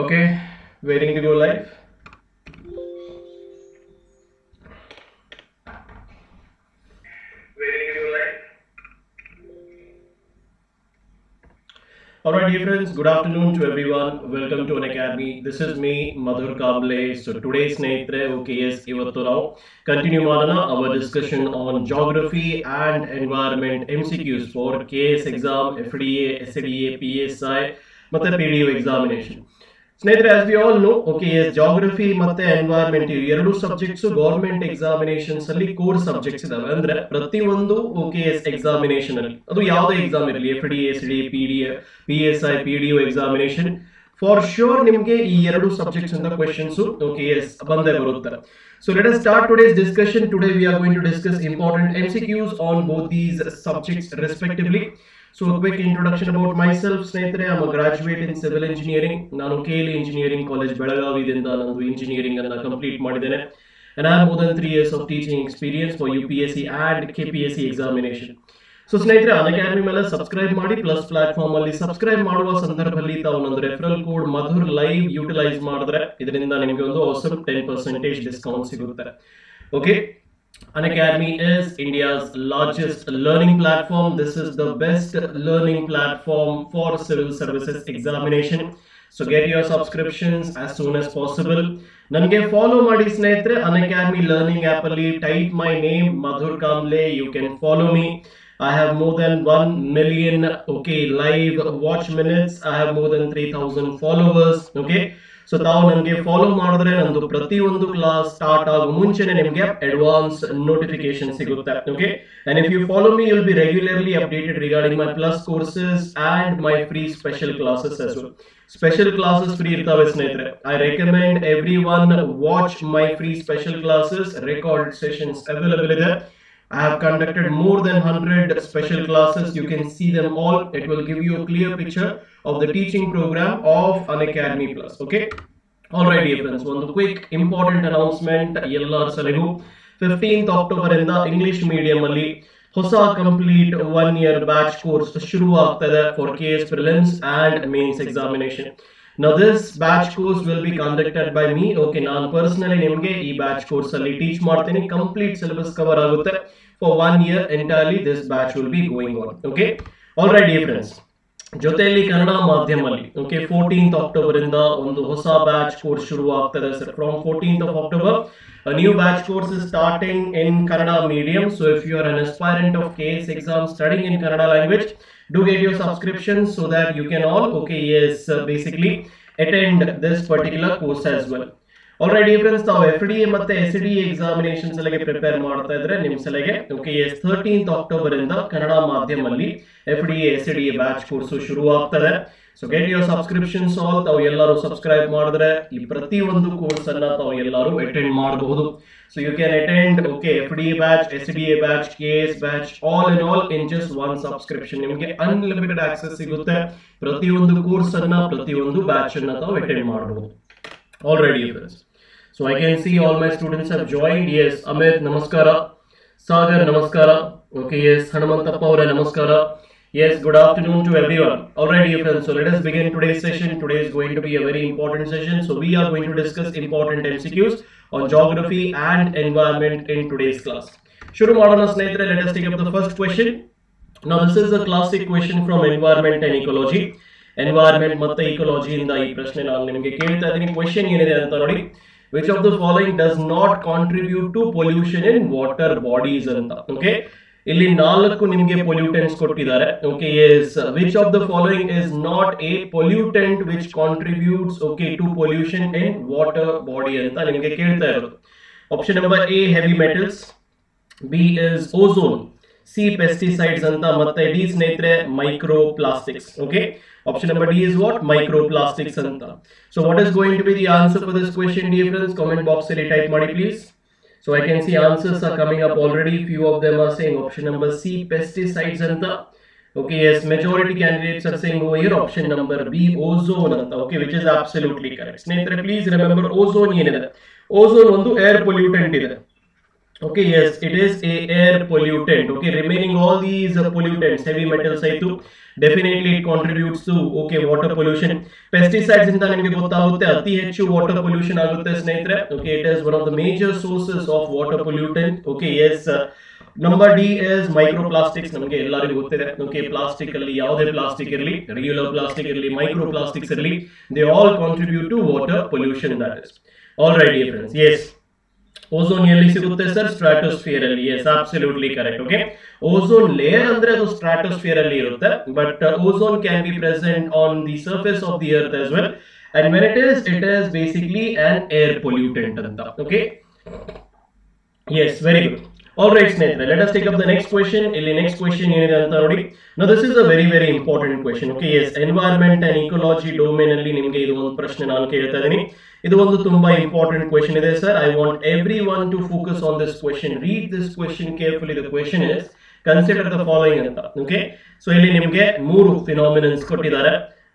Okay, waiting to go live. Waiting to go live. Alright, dear friends, good afternoon to everyone. Welcome to an academy. This is me, Madhur Kamble. So today's ಸ್ನೇಹಿತರೆ okay yes ಇವತ್ತು ನಾವು continue ಮಾಡೋಣ our discussion on geography and environment M C Qs for K S exam F ಸ್ನೇಹಿತರೆ as we all know okay yes geography ಮತ್ತೆ environment ಇವು ಎರಡು subjects government examinations ಅಲ್ಲಿ core subjects ಇದಾವೆ. ಅಂದ್ರೆ ಪ್ರತಿಯೊಂದು ಓಕೆ ಎಸ್ ಎಕ್ಸಾಮಿನೇಷನ್ ಅಲ್ಲಿ. ಅದು ಯಾವುದೇ ಎಕ್ಸಾಮ್ ಇರಲಿ F D S D P D P S I P D U examination for sure ನಿಮಗೆ ಈ ಎರಡು ಸಬ್ಜೆಕ್ಟ್ಸ್ ಅಂತ ಕ್ವೆಶನ್ಸ್ ಓಕೆ ಎಸ್ ಬಂದೇ ಬರುತ್ತೆ. So let us start today's discussion. Today we are going discuss important important mcqs on both these subjects respectively. so a quick introduction about myself ಸ್ನೇಹಿತರೆ i'm a graduate in civil ನಾನು Cayley engineering college ಬೆಳಗಾವಿದಿಂದ ನಂದು engineering ಅನ್ನ complete ಮಾಡಿದ್ದೇನೆ. And i have more than 3 years of teaching experience for upsc and kpsc examination. So ಸ್ನೇಹಿತರೆ Unacademy ಮೇಲೆ subscribe ಮಾಡಿ plus platform ಅಲ್ಲಿ ಸಬ್ಸ್ಕ್ರೈಬ್ ಮಾಡುವ ಸಂದರ್ಭದಲ್ಲಿ ತಾವು referral code Madhur live utilise ಮಾಡಿದ್ರೆ ಇದರಿಂದ ನಿಮಗೆ ಒಂದು ಹೊಸ ಟೆನ್ ಪರ್ಸೆಂಟೇಜ್ ಡಿಸ್ಕೌಂಟ್ ಸಿಗುತ್ತೆ. Okay An Academy is India's largest learning platform. This is the best learning platform for civil services examination. So get your subscriptions as soon as possible. ನನಗೆ follow ಮಾಡಿ ಸ್ನೇಹಿತರೆ Unacademy learning app ಅಲ್ಲಿ type my name Madhur Kamble you can follow me I have more than 1 million okay live watch minutes. I have more than 3000 followers. Okay. So ತಾವು ನನಗೆ follow ಮಾಡಿದ್ರೆ ನಂದು ಪ್ರತಿಯೊಂದು class start ಆಗೋ ಮುಂಚೆನೆ ನಿಮಗೆ advance notification ಸಿಗುತ್ತೆ okay and if you follow me will be regularly updated regarding my plus courses and my free special classes as well. Special classes free ಇರ್ತಾವೆ ಸ್ನೇಹಿತರೆ. I recommend every one watch my free special classes record sessions available ಇದೆ. I have conducted more than 100 special classes. You can see them all. It will give you a clear picture. Of the teaching program of An Academy Plus. Okay. All right, dear friends. One quick important announcement. ಎಲ್ಲರ ಸಲಹು fifteenth October ಇಂದ English medium ಅಲ್ಲಿ ಹೊಸ complete one year batch course ಶುರು ಆಗ್ತದೆ for K S prelims and mains examination Now this batch course will be conducted by me. Okay, ನಾನು personally ನಿಮಗೆ ಈ ಬ್ಯಾಚ್ ಕೋರ್ಸ್ ಅಲ್ಲಿ ಟೀಚ್ ಮಾಡ್ತೀನಿ ಕಂಪ್ಲೀಟ್ ಸಿಲೆಬಸ್ ಕವರ್ ಆಗುತ್ತೆ for one year entirely this batch will be going on okay all right dear ಜೊತೆಯಲ್ಲಿ Kannada ಮಾಧ್ಯಮಲ್ಲಿ okay fourteenth October ಇಂದ ಒಂದು ಹೊಸ ಬ್ಯಾಚ್ ಕೋರ್ಸ್ ಶುರು ಆಗ್ತದೆ sir from fourteenth of October A new batch course is starting in Kannada medium. So if you are an aspirant of KS exam studying in Kannada language, do get your subscription so that you can all, okay, yes, uh, basically attend this particular course as well. already friends ನಾವು F D ಮತ್ತೆ S D examination ಸಲಗೆ prepare ಮಾಡ್ತಾ ಇದ್ರೆ ನಿಮ್ ಸಲಗೆ okay yes thirteenth October ಇಂದ Kannada ಮಾಧ್ಯಮಲ್ಲಿ F D S D batch course ಶುರು ಆಗ್ತದೆ so get your subscriptions all ತಾವು ಎಲ್ಲರೂ ಸಬ್ಸ್ಕ್ರೈಬ್ ಮಾಡಿದ್ರೆ ಈ ಪ್ರತಿಯೊಂದು ಕೋರ್ಸ್ ಅನ್ನ ತಾವು ಎಲ್ಲರೂ ಅಟೆಂಡ್ ಮಾಡಬಹುದು. So you can attend okay F D batch S D A batch K S batch all in all in just one subscription ನಿಮಗೆ ಅನ್ಲಿಮಿಟೆಡ್ ಆಕ್ಸೆಸ್ ಸಿಗುತ್ತೆ. ಪ್ರತಿಯೊಂದು ಕೋರ್ಸ್ ಅನ್ನ, ಪ್ರತಿಯೊಂದು ಬ್ಯಾಚ್ ಅನ್ನ ತಾವು ಅಟೆಂಡ್ ಮಾಡಬಹುದು already friends so i can see all my students have joined yes amit namaskara sagar namaskara okay yes hanamantappa avare namaskara yes good afternoon to everyone already friends so let us begin today's session today is going to be a very important session so we are going to discuss important mcqs on geography and environment in today's class ಶುರು ಮಾಡೋಣ ಸ್ನೇಹಿತರೆ let us take up the first question now this is a classic question from environment and ecology environment ಮತ್ತೆ ecology ಇಂದ ಈ ಪ್ರಶ್ನೆ ನಾನು ನಿಮಗೆ ಕೇಳ್ತಾ ಇದ್ದೀನಿ ಕ್ವೆಶನ್ ಏನಿದೆ ಅಂತ ನೋಡಿ which of the following does not contribute to pollution in water bodies ಅಂತ? ಓಕೆ ಇಲ್ಲಿ ನಾಲ್ಕು ನಿಮಗೆ ಪೊಲ್ಯೂಟೆಂಟ್ಸ್ ಕೊಟ್ಟಿದ್ದಾರೆ. Okay yes which of the following is not a pollutant which contributes okay to pollution in water body ಅಂತ ನಿಮಗೆ ಕೇಳ್ತಾ ಇರೋದು. Option number A heavy metals B is ozone C pesticides ಅಂತ ಮತ್ತೆ ಡಿ ಸ್ನೇಹಿತರೆ micro plastics okay option number D is what micro plastics ಅಂತ so what is going to be the answer for this question dear friends comment box ಅಲ್ಲಿ type ಮಾಡಿ please so I can see answers are coming up already few of them are saying option number C pesticides ಅಂತ okay yes majority candidates are saying over here option number B ozone ಅಂತ okay which is absolutely correct ಸ್ನೇಹಿತರೆ please remember ozone ಏನಿದೆ? Ozone ಒಂದು air pollutant ಇದೆ. Okay, yes, it is a air pollutant. Okay, remaining all these uh, pollutants, heavy metals ಆಯ್ತು definitely it contributes to okay water pollution pesticides ಇಂದ ನಿಮಗೆ ಗೊತ್ತಾಗುತ್ತೆ ಅತಿ ಹೆಚ್ಚು ವಾಟರ್ ಪೊಲ್ಯೂಷನ್ ಆಗುತ್ತೆ ಸ್ನೇಹಿತರೆ. Okay it is one of the major sources of water pollutant okay yes number D is micro plastics ನಮಗೆ ಎಲ್ಲರಿಗೂ ಗೊತ್ತಿದೆ. ಓಕೆ ಪ್ಲಾಸ್ಟಿಕ್ ಅಲ್ಲಿ ಯಾವುದೇ ಪ್ಲಾಸ್ಟಿಕ್ ಇರಲಿ ರೆಗ್ಯುಲರ್ ಪ್ಲಾಸ್ಟಿಕ್ ಇರಲಿ ಮೈಕ್ರೋ ಪ್ಲಾಸ್ಟಿಕ್ಸ್ ಇರಲಿ they all contribute to water pollution that is all right dear friends yes ozone ಎಲ್ಲಿ ಸಿಗುತ್ತೆ ಸರ್ ಸ್ಟ್ರಾಟೋಸ್ಫಿಯರ್ ಅಲ್ಲಿ yes absolutely correct okay ozone layer ಅಂದ್ರೆ ಅದು ಸ್ಟ್ರಾಟೋಸ್ಫಿಯರ್ ಅಲ್ಲಿ ಇರುತ್ತೆ but ozone can be present on the surface of the earth as well and when it is it is basically an air pollutant ಅಂತ okay yes very good all right ಸ್ನೇಹಿತರೆ let us take up the next question ಇಲ್ಲಿ next question ಏನಿದೆ ಅಂತ ನೋಡಿ. No this is a very very important question okay yes environment and ecology domain ಅಲ್ಲಿ ನಿಮಗೆ ಇದು ಒಂದು ಪ್ರಶ್ನೆ ನಾನು ಕೇಳ್ತಾ ಇದ್ದೀನಿ. ಇದು ಒಂದು ತುಂಬಾ ಇಂಪಾರ್ಟೆಂಟ್ ಕ್ವೆಶನ್ ಇದೆ sir I want every one to focus on this question read this question carefully the question is consider the following ಅಂತ. ಓಕೆ ಸೊ ಇಲ್ಲಿ ನಿಮಗೆ ಮೂರು ಫಿನಾಮಿನನ್ಸ್ ಕೊಟ್ಟಿದ್ದಾರೆ.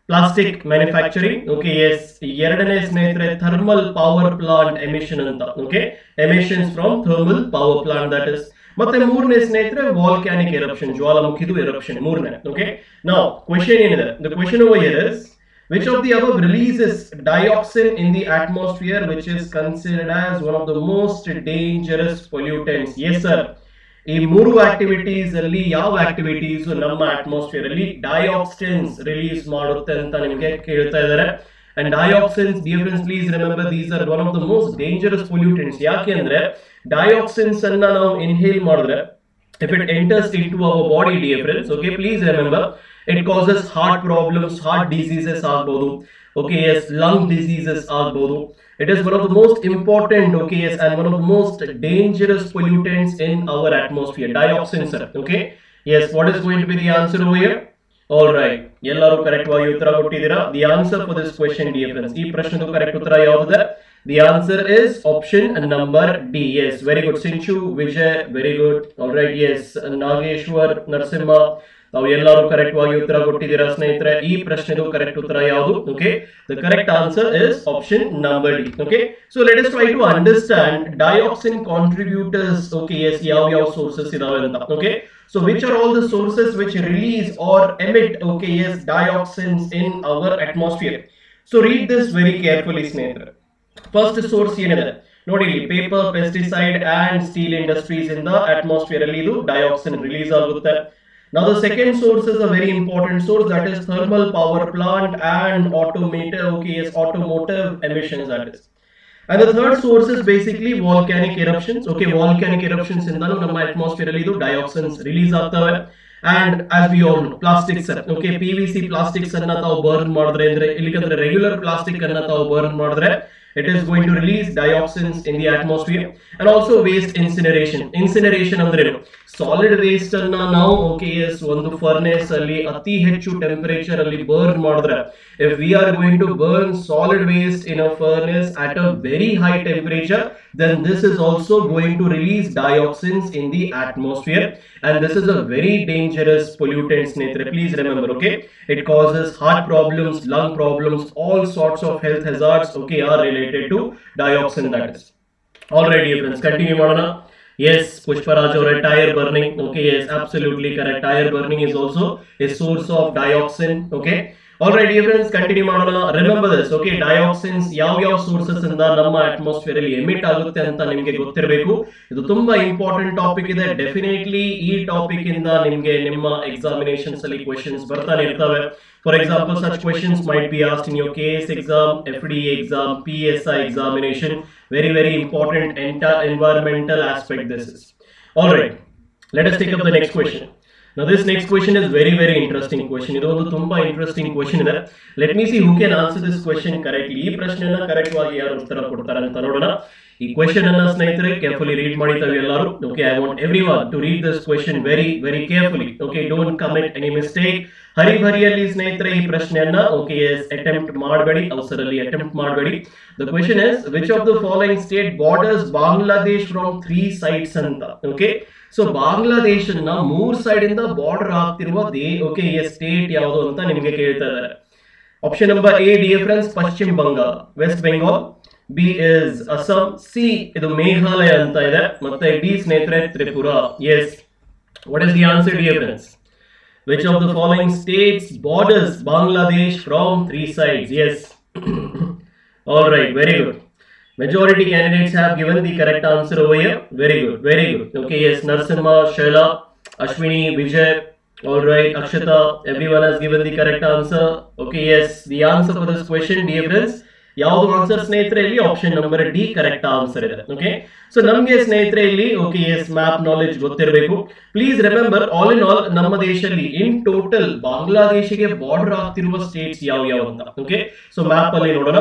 ಪ್ಲಾಸ್ಟಿಕ್ ಮ್ಯಾನುಫ್ಯಾಕ್ಚರಿಂಗ್ ಓಕೆ ಎಸ್ ಎರಡನೇ ಸ್ನೇಹಿತರೆ ಥರ್ಮಲ್ ಪವರ್ ಪ್ಲಾಂಟ್ ಎಮಿಷನ್ ಅಂತ okay emissions from thermal power plant that is ಮತ್ತೆ ಮೂರನೇ ಸ್ನೇಹಿತರೆ ವಾಲ್ಕ್ಯಾನಿಕ್ ಎರಪ್ಷನ್ ಜ್ವಾಲಾಮುಖಿದು ಎರಪ್ಷನ್ ಮೂರನೇ ಓಕೆ ನಾವು ಕ್ವೆಶನ್ ಏನಿದೆ? The question over here is which of the above releases dioxin in the atmosphere, which is considered as one of the most dangerous pollutants? Yes, sir. ಈ ಮೂರು activities ಅಲ್ಲಿ ಯಾವ activities ನಮ್ಮ atmosphere ಅಲ್ಲಿ dioxins release ಮಾಡುತ್ತೆ ಅಂತ ನಿಮಗೆ ಕೇಳ್ತಾ ಇದ್ದಾರೆ. And dioxins difference please remember these are one of the most dangerous pollutants ಯಾಕೆ ಅಂದ್ರೆ ಡಯಾಕ್ಸಿನ್ಸ್ ಅನ್ನ ನಾವು ಇನ್ಹೇಲ್ ಮಾಡಿದ್ರೆ if it enters into our body, dear friends, okay, please remember, it causes heart problems, heart diseases ಆಗ್ಬೋದು. Okay, yes, lung diseases ಆಗ್ಬೋದು. it is one of the most important okay yes and one of the most dangerous pollutants in our atmosphere dioxin sir okay yes what is going to be the answer over here all right ಎಲ್ಲರೂ correct ಆಗಿ ಉತ್ತರ ಕೊಟ್ಟಿದ್ದೀರಾ the answer for this question dear friends ಈ ಪ್ರಶ್ನೆದು correct ಉತ್ತರ ಯಾವುದು the answer is option number D yes very good Sinchu Vijay very good all right yes Nageshwar Narasimha ತಾವು ಎಲ್ಲರೂ ಕರೆಕ್ಟ್ ಆಗಿ ಉತ್ತರ ಕೊಟ್ಟಿದ್ದೀರಾ, ಸ್ನೇಹಿತರೆ? ಈ ಪ್ರಶ್ನೆದು ಕರೆಕ್ಟ್ ಉತ್ತರ ಯಾವುದು? Okay the correct answer is option number D okay so let us try to understand dioxin contributors okay yes ಯಾವ ಯಾವ ಸೋರ್ಸಸ್ ಇದಾವೆ ಅಂತ. Okay so, which are all the sources which release or emit, okay, yes, dioxins in our atmosphere? So, read this very carefully, ಸ್ನೇಹಿತರೆ. First source ಏನಿದೆ? ನೋಡಿ, ಇಲ್ಲಿ paper pesticide and steel industries ಇಂದ atmosphere ಅಲ್ಲಿ ಇದು dioxin release ಆಗುತ್ತೆ. Now the second source is a very important source that is thermal power plant and automotive okay yes automotive emissions that is and the third source is basically volcanic eruptions okay volcanic eruptions ಇಂದಲೂ ನಮ್ಮ atmosphere ಅಲ್ಲಿ ಇದು dioxins release ಆಗ್ತವೆ and as we all know plastics okay PVC plastics ಅನ್ನ ತಾವು burn ಮಾಡಿದ್ರೆ ಅಂದ್ರೆ ಇಲ್ಲಿಕಂದ್ರೆ regular plastic ಅನ್ನ ತಾವು ಬರ್ನ್ ಮಾಡಿದ್ರೆ it is going to release dioxins in the atmosphere and also waste incineration incineration ಅಂದ್ರೆ ಏನು solid waste ಅನ್ನ ನಾವು ಓಕೆ ಎಸ್ ಒಂದು ಫರ್ನೆಸ್ ಅಲ್ಲಿ ಅತಿ ಹೆಚ್ಚು ಟೆಂಪರೇಚರ್ ಅಲ್ಲಿ ಬರ್ನ್ ಮಾಡಿದ್ರೆ if we are going to burn solid waste in a furnace at a very high temperature then this is also going to release dioxins in the atmosphere and this is a very dangerous pollutant ಸ್ನೇಹಿತರೆ please remember okay it causes heart problems lung problems all sorts of health hazards okay are related to dioxin that is already friends continue ಮಾಡೋಣ Yes, Pushparaj or a tire burning. Okay, yes, absolutely correct. Tire burning is also a source of dioxin. Okay, alright friends continue ಮಾಡೋಣ. Remember this okay dioxins ಯಾವ ಯಾವ sources ಇಂದ ನಮ್ಮ atmosphere ಅಲ್ಲಿ emit ಆಗುತ್ತೆ ಅಂತ ನಿಮಗೆ ಗೊತ್ತಿರಬೇಕು. ಇದು ತುಂಬಾ ಇಂಪಾರ್ಟೆಂಟ್ ಟಾಪಿಕ್ ಇದೆ. ಡೆಫಿನೆಟ್ಲಿ ಈ ಟಾಪಿಕ್ ಇಂದ ನಿಮಗೆ ನಿಮ್ಮ ಎಕ್ಸಾಮಿನೇಷನ್ಸ್ ಅಲ್ಲಿ ಕ್ವೆಶನ್ಸ್ ಬರ್ತಾನೆ ಇರ್ತವೆ. For example such questions might be asked in your K S exam F D exam P S I examination very very important and environmental aspect this is all right let us take up the next question. Now, this next question is very very interesting question. ಇದು ಒಂದು ತುಂಬಾ interesting question ಇದೆ. Let me see who can answer this question correctly ಈ ಪ್ರಶ್ನೆನ correct ಆಗಿ ಯಾರು ಉತ್ತರ ಕೊಡ್ತಾರೆ ಅಂತ ನೋಡೋಣ. ಈ ಕ್ವೆಶನ್ ಅನ್ನ ಸ್ನೇಹಿತರೆ ಕೇರ್ಫುಲಿ ರೀಡ್ ಮಾಡಿ ಎಲ್ಲರೂ okay I want every one to read this question very very carefully okay don't commit any mistake ಹರಿಭರಿಯಲ್ಲಿ ಸ್ನೇಹಿತರೆ, ಈ ಪ್ರಶ್ನೆಯನ್ನ ಓಕೆ ಎಸ್ ಅಟೆಂಪ್ಟ್ ಮಾಡಬೇಡಿ, ಅವಸರಲ್ಲಿ ಅಟೆಂಪ್ಟ್ ಮಾಡಬೇಡಿ. The question is which of the following state borders Bangladesh from three sides ಅಂತ? Okay so ಬಾಂಗ್ಲಾದೇಶನ್ನ ಮೂರ್ side ಇಂದ ಬಾರ್ಡರ್ ಆಗ್ತಿರುವ ದೇ ಓಕೆ ಸ್ಟೇಟ್ ಯಾವುದು ಅಂತ ನಿಮಗೆ ಕೇಳ್ತಾ ಇದ್ದಾರೆ. Option number A dear friends Paschima Bangala West Bengal B is Assam C ಇದು ಮೇಘಾಲಯ ಅಂತ ಇದೆ ಮತ್ತೆ ಡಿ ಸ್ನೇಹಿತರೆ Tripura yes what is the answer dear friends which of the following states borders Bangladesh from three sides yes all right very good Majority candidates have given the correct answer over here. Very good, very good. Okay, yes, Narsimha, Shaila, Ashwini, Vijay. All right, Akshata, everyone has given the correct answer. Okay, yes, the answer for this question, dear friends, ಯಾವುದು answer ಸ್ನೇಹಿತರೆ ಇಲ್ಲಿ? Option number D correct answer ಇದೆ. Okay so ನಮಗೆ ಸ್ನೇಹಿತರೆ ಇಲ್ಲಿ okay yes map knowledge ಗೊತ್ತಿರಬೇಕು. Please remember all in all ನಮ್ಮ ದೇಶದಲ್ಲಿ ಇನ್ ಟೋಟಲ್ ಬಾಂಗ್ಲಾದೇಶಿಗೆ ಬಾರ್ಡರ್ ಆಗ್ತಿರುವ ಸ್ಟೇಟ್ಸ್ ಯಾವ ಯಾವ ಅಂತ. ಓಕೆ ಸೊ ಮ್ಯಾಪ್ ಅಲ್ಲಿ ನೋಡೋಣ.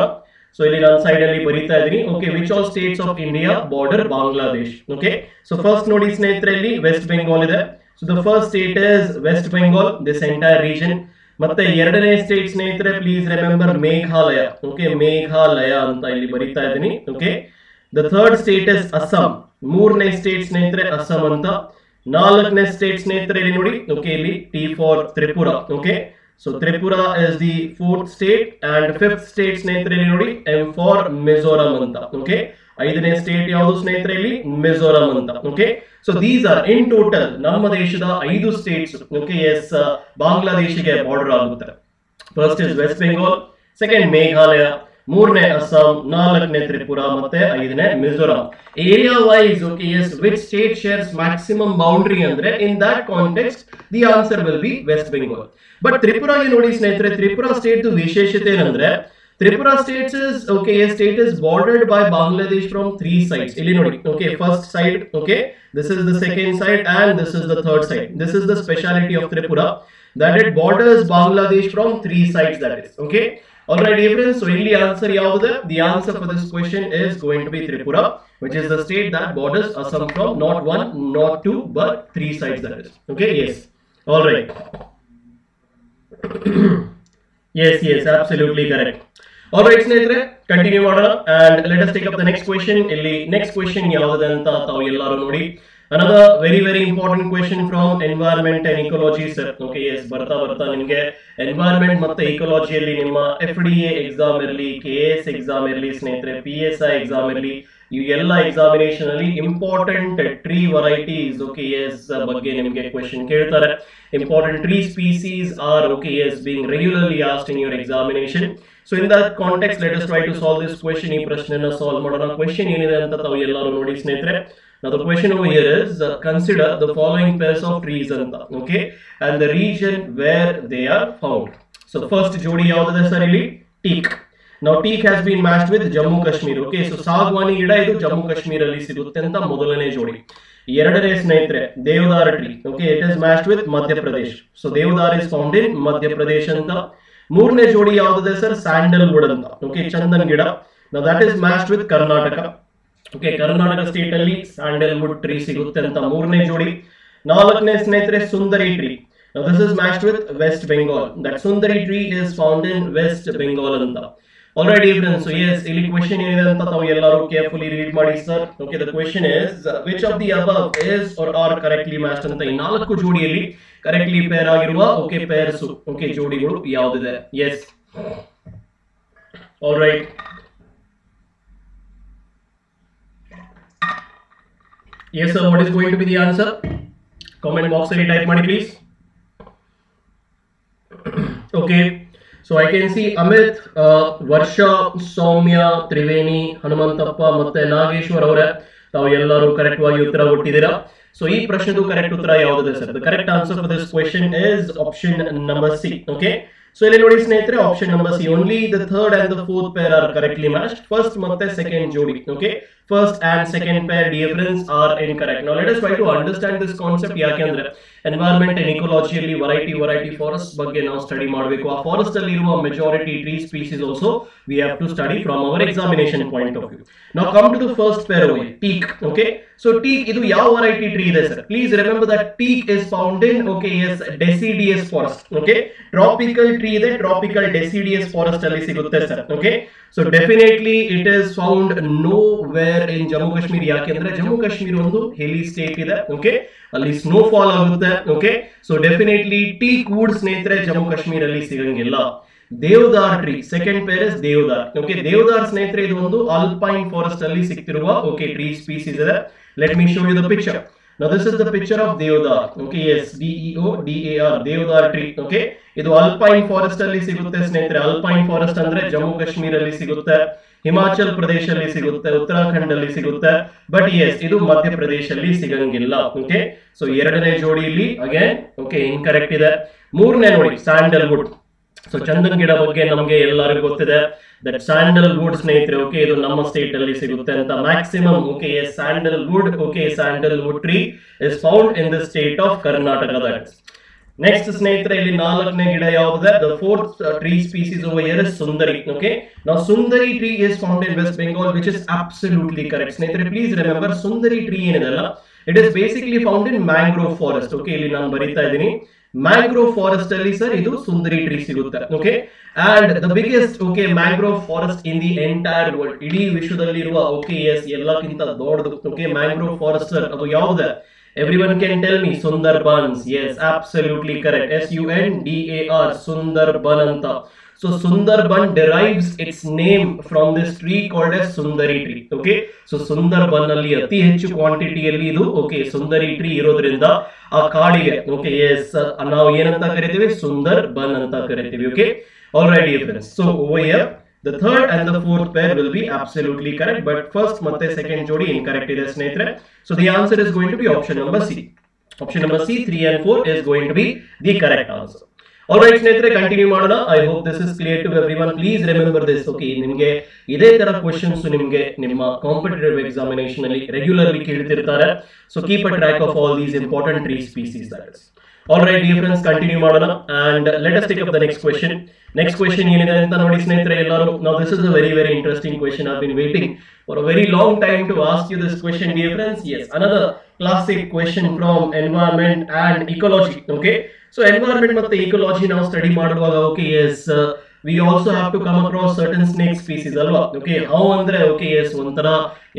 ಸೊ ಇಲ್ಲಿ ನಾನು ಸೈಡ್ ಅಲ್ಲಿ ಬರೀತಾ ಇದೀನಿ okay which all states of India border Bangladesh? Okay so first ನೋಡಿ ಸ್ನೇಹಿತರೆ ಇಲ್ಲಿ ವೆಸ್ಟ್ ಬೆಂಗಾಲ್ ಇದೆ. So the first state is West Bengal this entire region ಮತ್ತೆ ಎರಡನೇ ಸ್ಟೇಟ್ ಸ್ನೇಹಿತರೆ please remember Meghalaya. Okay Meghalaya ಅಂತ ಇಲ್ಲಿ ಬರೀತಾ ಇದ್ದೀನಿ. Okay the third state is Assam ಮೂರನೇ ಸ್ಟೇಟ್ ಸ್ನೇಹಿತರೆ ಅಸ್ಸಾಂ ಅಂತ. ನಾಲ್ಕನೇ ಸ್ಟೇಟ್ ಸ್ನೇಹಿತರೆ ಇಲ್ಲಿ ನೋಡಿ. ಓಕೆ ಇಲ್ಲಿ T for Tripura okay so Tripura is the fourth state and fifth state ಸ್ನೇಹಿತರೆ ಇಲ್ಲಿ ನೋಡಿ. ಎಂ ಫಾರ್ ಮಿಜೋರಾಂ ಅಂತ. ಓಕೆ ಐದನೇ ಸ್ಟೇಟ್ ಯಾವುದು ಸ್ನೇಹಿತರೆ ಇಲ್ಲಿ? ಮಿಜೋರಾಂ ಅಂತ. Okay so these are in total ನಮ್ಮ ದೇಶದ ಐದು ಸ್ಟೇಟ್ಸ್ ಓಕೆ ಎಸ್ ಬಾಂಗ್ಲಾದೇಶಿಗೆ ಬಾರ್ಡರ್ ಆಗುತ್ತೆ. First is West Bengal second Meghalaya, ಮೂರನೇ ಅಸ್ಸಾಂ, ನಾಲ್ಕನೇ ತ್ರಿಪುರ, ಮತ್ತೆ ಐದನೇ Mizoram. Area wise okay yes which state shares maximum boundary ಅಂದ್ರೆ in that context the answer will be West Bengal but ತ್ರಿಪುರಾಗೆ ನೋಡಿ ಸ್ನೇಹಿತರೆ ತ್ರಿಪುರಾ ಸ್ಟೇಟ್ ವಿಶೇಷತೆ ಏನಂದ್ರೆ Tripura state is okay, a state is bordered by Bangladesh from three sides. Illinois, okay, first side, okay, this is the second side, and this is the third side. This is the speciality of Tripura that it borders Bangladesh from three sides, that is okay. Alright, everyone. friends, so only answer yeah, The answer for this question is going to be Tripura, which is the state that borders Assam from not one, not two, but three sides, that is okay, yes, alright. yes, yes, absolutely correct. Alright, ಸ್ನೇಹಿತರೆ continue ಮಾಡೋಣ. And let take up the next question. ಇಲ್ಲಿ next question ಯಾವುದು ಅಂತ ತಾವು ಎಲ್ಲರೂ ನೋಡಿ. Very very important question from environment and ecology sir okay yes ಬರ್ತಾ ಬರ್ತಾ ನಿಮಗೆ. ಎನ್ವೈರನ್ಮೆಂಟ್ ಮತ್ತೆ ಇಕೋಲಜಿಯಲ್ಲಿ ನಿಮ್ಮ ಎಫ್ ಡಿ ಎ ಎಕ್ಸಾಮ್ ಇರಲಿ ಕೆ ಎಸ್ ಎಕ್ಸಾಮ್ ಇರಲಿ, ಸ್ನೇಹಿತರೆ ಪಿ ಎಸ್ ಐ ಎಕ್ಸಾಮ್ ಇರಲಿ ಇವು ಎಲ್ಲ ಎಕ್ಸಾಮಿನೇಷನ್ ಅಲ್ಲಿ important tree varieties okay yes ಬಗ್ಗೆ ನಿಮಗೆ ಕ್ವೆಶನ್ ಕೇಳ್ತಾರೆ. Important tree species are okay yes being regularly asked in your examination so in that context let try to solve this question ಈ ಪ್ರಶ್ನೆಯನ್ನು solve ಮಾಡೋಣ. ಕ್ವೆಶನ್ ಏನಿದೆ ಅಂತ ತಾವು ಎಲ್ಲರೂ ನೋಡಿ ಸ್ನೇಹಿತರೆ. ನಾವು question here is consider the following pairs of trees ಅಂತ. Okay and the region where they are found so first ಜೋಡಿ ಯಾವುದಿದೆ ಸರ್ ಇಲ್ಲಿ? ಟೀಕ್ ನಾವು teak has been match with Jammu Kashmir okay so ಸಾಗ್ವಾನಿ ಗಿಡ ಇದು ಜಮ್ಮು ಕಾಶ್ಮೀರಲ್ಲಿ ಸಿಗುತ್ತೆ ಅಂತ ಮೊದಲನೇ ಜೋಡಿ. ಎರಡನೇ ಸ್ನೇಹಿತರೆ, ದೇವದಾರ tree okay it is match with Madhya Pradesh so deodar is found in Madhya Pradesh ಅಂತ ಮೂರನೇ ಜೋಡಿ ಯಾವ್ದಿದೆ ಸರ್ ಸ್ಯಾಂಡಲ್ ವುಡ್ ಅಂತ. ಓಕೆ ಚಂದನ್ ಗಿಡ. That is matched with Karnataka okay Karnataka state ಅಲ್ಲಿ ಸ್ಯಾಂಡಲ್ ವುಡ್ ಟ್ರೀ ಸಿಗುತ್ತೆ ಅಂತ ಮೂರನೇ ಜೋಡಿ. ನಾಲ್ಕನೇ ಸ್ನೇಹಿತರೆ sundari tree this is matched with West Bengal that sundari tree is found in West Bengal ಅಂತ. ಆಲ್ರೆಡಿ ಫ್ರೆಂಡ್ಸ್ ಎಸ್ ಇಲ್ಲಿ ಕ್ವೆಶನ್ ಏನಿದೆ ಅಂತ ತಾವು ಎಲ್ಲರೂ ಕೇರ್ಫುಲಿ ರೀಡ್ ಮಾಡಿ sir okay the question is which of the above is are are correctly match ಅಂತ ಈ ನಾಲ್ಕು ಜೋಡಿಯಲ್ಲಿ ಕರೆಕ್ಟ್ಲಿ ಪೇರ್ ಆಗಿರುವ ಓಕೆ ಪೇರ್ಸ್ ಓಕೆ ಜೋಡಿಗಳು ಯಾವ್ದಿದೆ? Yes right yes sir what is going to be the answer comment box ಅಲ್ಲಿ type ಮಾಡಿ please okay so I can see Amit Varsha Soumya Triveni Hanumanthappa ಮತ್ತೆ ನಾಗೇಶ್ವರ್ ಅವರೇ. ತಾವು ಎಲ್ಲರೂ ಕರೆಕ್ಟ್ ಆಗಿ ಉತ್ತರ ಕೊಟ್ಟಿದ್ದೀರಾ? ಸೊ ಈ ಪ್ರಶ್ನೆದು ಕರೆಕ್ಟ್ ಉತ್ತರ ಯಾವುದಿದೆ sir the correct answer for this question is option number C okay so ಇಲ್ಲಿ ನೋಡಿ ಸ್ನೇಹಿತರೆ option number C only the third and the fourth pair are correctly matched first ಮತ್ತೆ ಸೆಕೆಂಡ್ ಜೋಡಿ okay first and second pair difference are incorrect ನಾವು let us try to understand this concept ಯಾಕೆಂದ್ರೆ environment and ಇಕೋಲಾಜಿಯಲ್ಲಿ variety variety forest ಬಗ್ಗೆ ನಾವು study ಮಾಡಬೇಕು. ಆ forest ಅಲ್ಲಿ ಇರುವ majority tree species also we have to study from our examination point of view ನಾವು come to the first pair away teak okay so teak ಇದು ಯಾವ ವರೈಟಿ ಟ್ರೀ ಇದೆ sir please remember that teak is found in okay yes deciduous forest okay tropical tree ಇದೆ tropical deciduous forest ಅಲ್ಲಿ ಸಿಗುತ್ತೆ sir okay so definitely it is found nowhere in Jammu Kashmir ಯಾಕೆಂದ್ರೆ ಜಮ್ಮು ಕಾಶ್ಮೀರ ಒಂದು hilly state ಇದೆ okay ಅಲ್ಲಿ snowfall ಆಗುತ್ತೆ okay so definitely tea ಕೂಡ್ ಸ್ನೇಹಿತರೆ ಜಮ್ಮು ಕಾಶ್ಮೀರಲ್ಲಿ ಸಿಗಂಗಿಲ್ಲ. Deodar tree second pair is deodar okay deodar ಸ್ನೇಹಿತರೆ ಇದು ಒಂದು ಅಲ್ಪೈನ್ ಫಾರೆಸ್ಟ್ ಅಲ್ಲಿ ಸಿಗ್ತಿರುವ ಓಕೆ ಟ್ರೀ ಸ್ಪೀಸೀಸ್ ಇದೆ. Let me show you the picture Now this is the picture Deodar. O D A R Deodar. Okay, ಇದು alpine forest ಅಲ್ಲಿ ಸಿಗುತ್ತೆ ಸ್ನೇಹಿತರೆ. ಅಲ್ಪೈನ್ ಫಾರೆಸ್ಟ್ ಅಂದ್ರೆ ಜಮ್ಮು ಕಾಶ್ಮೀರ ಅಲ್ಲಿ ಸಿಗುತ್ತೆ. ಹಿಮಾಚಲ್ ಪ್ರದೇಶಲ್ಲಿ ಸಿಗುತ್ತೆ ಉತ್ತರಾಖಂಡ್ ಅಲ್ಲಿ ಸಿಗುತ್ತೆ. ಬಟ್ ಎಸ್ ಇದು ಮಧ್ಯಪ್ರದೇಶಲ್ಲಿ ಸಿಗಂಗಿಲ್ಲ. ಓಕೆ ಸೊ ಎರಡನೇ ಜೋಡಿಯಲ್ಲಿ ಅಗೇನ್ ಓಕೆ ಇನ್ಕರೆಕ್ಟ್ ಇದೆ. ಮೂರನೇ ನೋಡಿ ಸ್ಯಾಂಡಲ್ವುಡ್ ಸೊ ಚಂದನ್ ಗಿಡ ಬಗ್ಗೆ ನಮಗೆ ಎಲ್ಲರಿಗೂ ಗೊತ್ತಿದೆ. ದಟ್ ಸ್ಯಾಂಡಲ್ ವುಡ್ ಸ್ನೇಹಿತರೆ ಓಕೆ ಇದು ನಮ್ಮ ಸ್ಟೇಟ್ ಅಲ್ಲಿ ಸಿಗುತ್ತೆ ಅಂತ. Maximum okay sandalwood okay sandalwood tree is found in the state of Karnataka that next ಸ್ನೇಹಿತರೆ, ಇಲ್ಲಿ ನಾಲ್ಕನೇ ಗಿಡ ಯಾವುದ? The fourth tree species over is sundari okay ನಾವು sundari tree is found in West Bengal which is absolutely correct ಸ್ನೇಹಿತರೆ please remember sundari tree ಏನಿದೆಲ್ಲ it is basically found in mangrove forest okay ಇಲ್ಲಿ ನಾನು ಬರೀತಾ ಇದ್ದೀನಿ. ಮ್ಯಾಂಗ್ರೋವ್ ಫಾರೆಸ್ಟ್ ಅಲ್ಲಿ sir ಇದು sundari tree ಸಿಗುತ್ತೆ okay and the biggest okay mangrove forest in the entire world ಇಡೀ ವಿಶ್ವದಲ್ಲಿರುವ ಓಕೆ ಎಸ್ ಎಲ್ಲಕ್ಕಿಂತ ದೊಡ್ಡದು ಓಕೆ ಮ್ಯಾಂಗ್ರೋವ್ ಫಾರೆಸ್ಟ್ ಅದು ಯಾವ್ದು? Everyone can tell me Sundarbans. Yes, absolutely correct. S U N D A R Sundarbananta. So Sundarban derives its name from this tree called as Sundari tree. Okay. So Sundarban ಅಲ್ಲಿ ಅತಿ ಹೆಚ್ಚು ಕ್ವಾಂಟಿಟಿಯಲ್ಲಿ ಇದು okay sundari tree ಇರೋದ್ರಿಂದ ಆ ಕಾಡಿಗೆ okay yes ನಾವು ಏನಂತ ಕರಿತೀವಿ ಸುಂದರ್ ಬನ್ ಅಂತ ಕರಿತೀವಿ okay all right difference so over The third and the fourth pair will be absolutely correct, but first ಮತ್ತೆ second ಜೋಡಿ incorrect ಇದೆ ಸ್ನೇಹಿತರೆ. So the answer is going to be option number C. Option number C, 3 and 4 is going to be the correct answer. Alright ಸ್ನೇಹಿತರೆ continue ಮಾಡೋಣ I hope this is clear to every one please remember this okay ನಿಮಗೆ ಇದೇ ತರ questions ನಿಮಗೆ ನಿಮ್ಮ competitive examination ಅಲ್ಲಿ regularly ಕೇಳ್ತಿರ್ತಾರೆ so keep a track of all these important tree species that is all right dear friends continue ಮಾಡೋಣ and let us take up the next question next question ಏನಿದೆ ಅಂತ ನೋಡಿ ಸ್ನೇಹಿತರೆ ಎಲ್ಲರೂ ನಾವು this is a very very interesting question I been waiting for a very long time to ask you this question dear friends yes another classic question from environment and ecology okay so environment ಮತ್ತೆ ecology ನಾವು study ಮಾಡುವಾಗ okay yes we also have to come across certain snake species ಅಲ್ವಾ? Okay how ಅಂದ್ರೆ okay yes ಒಂಥರ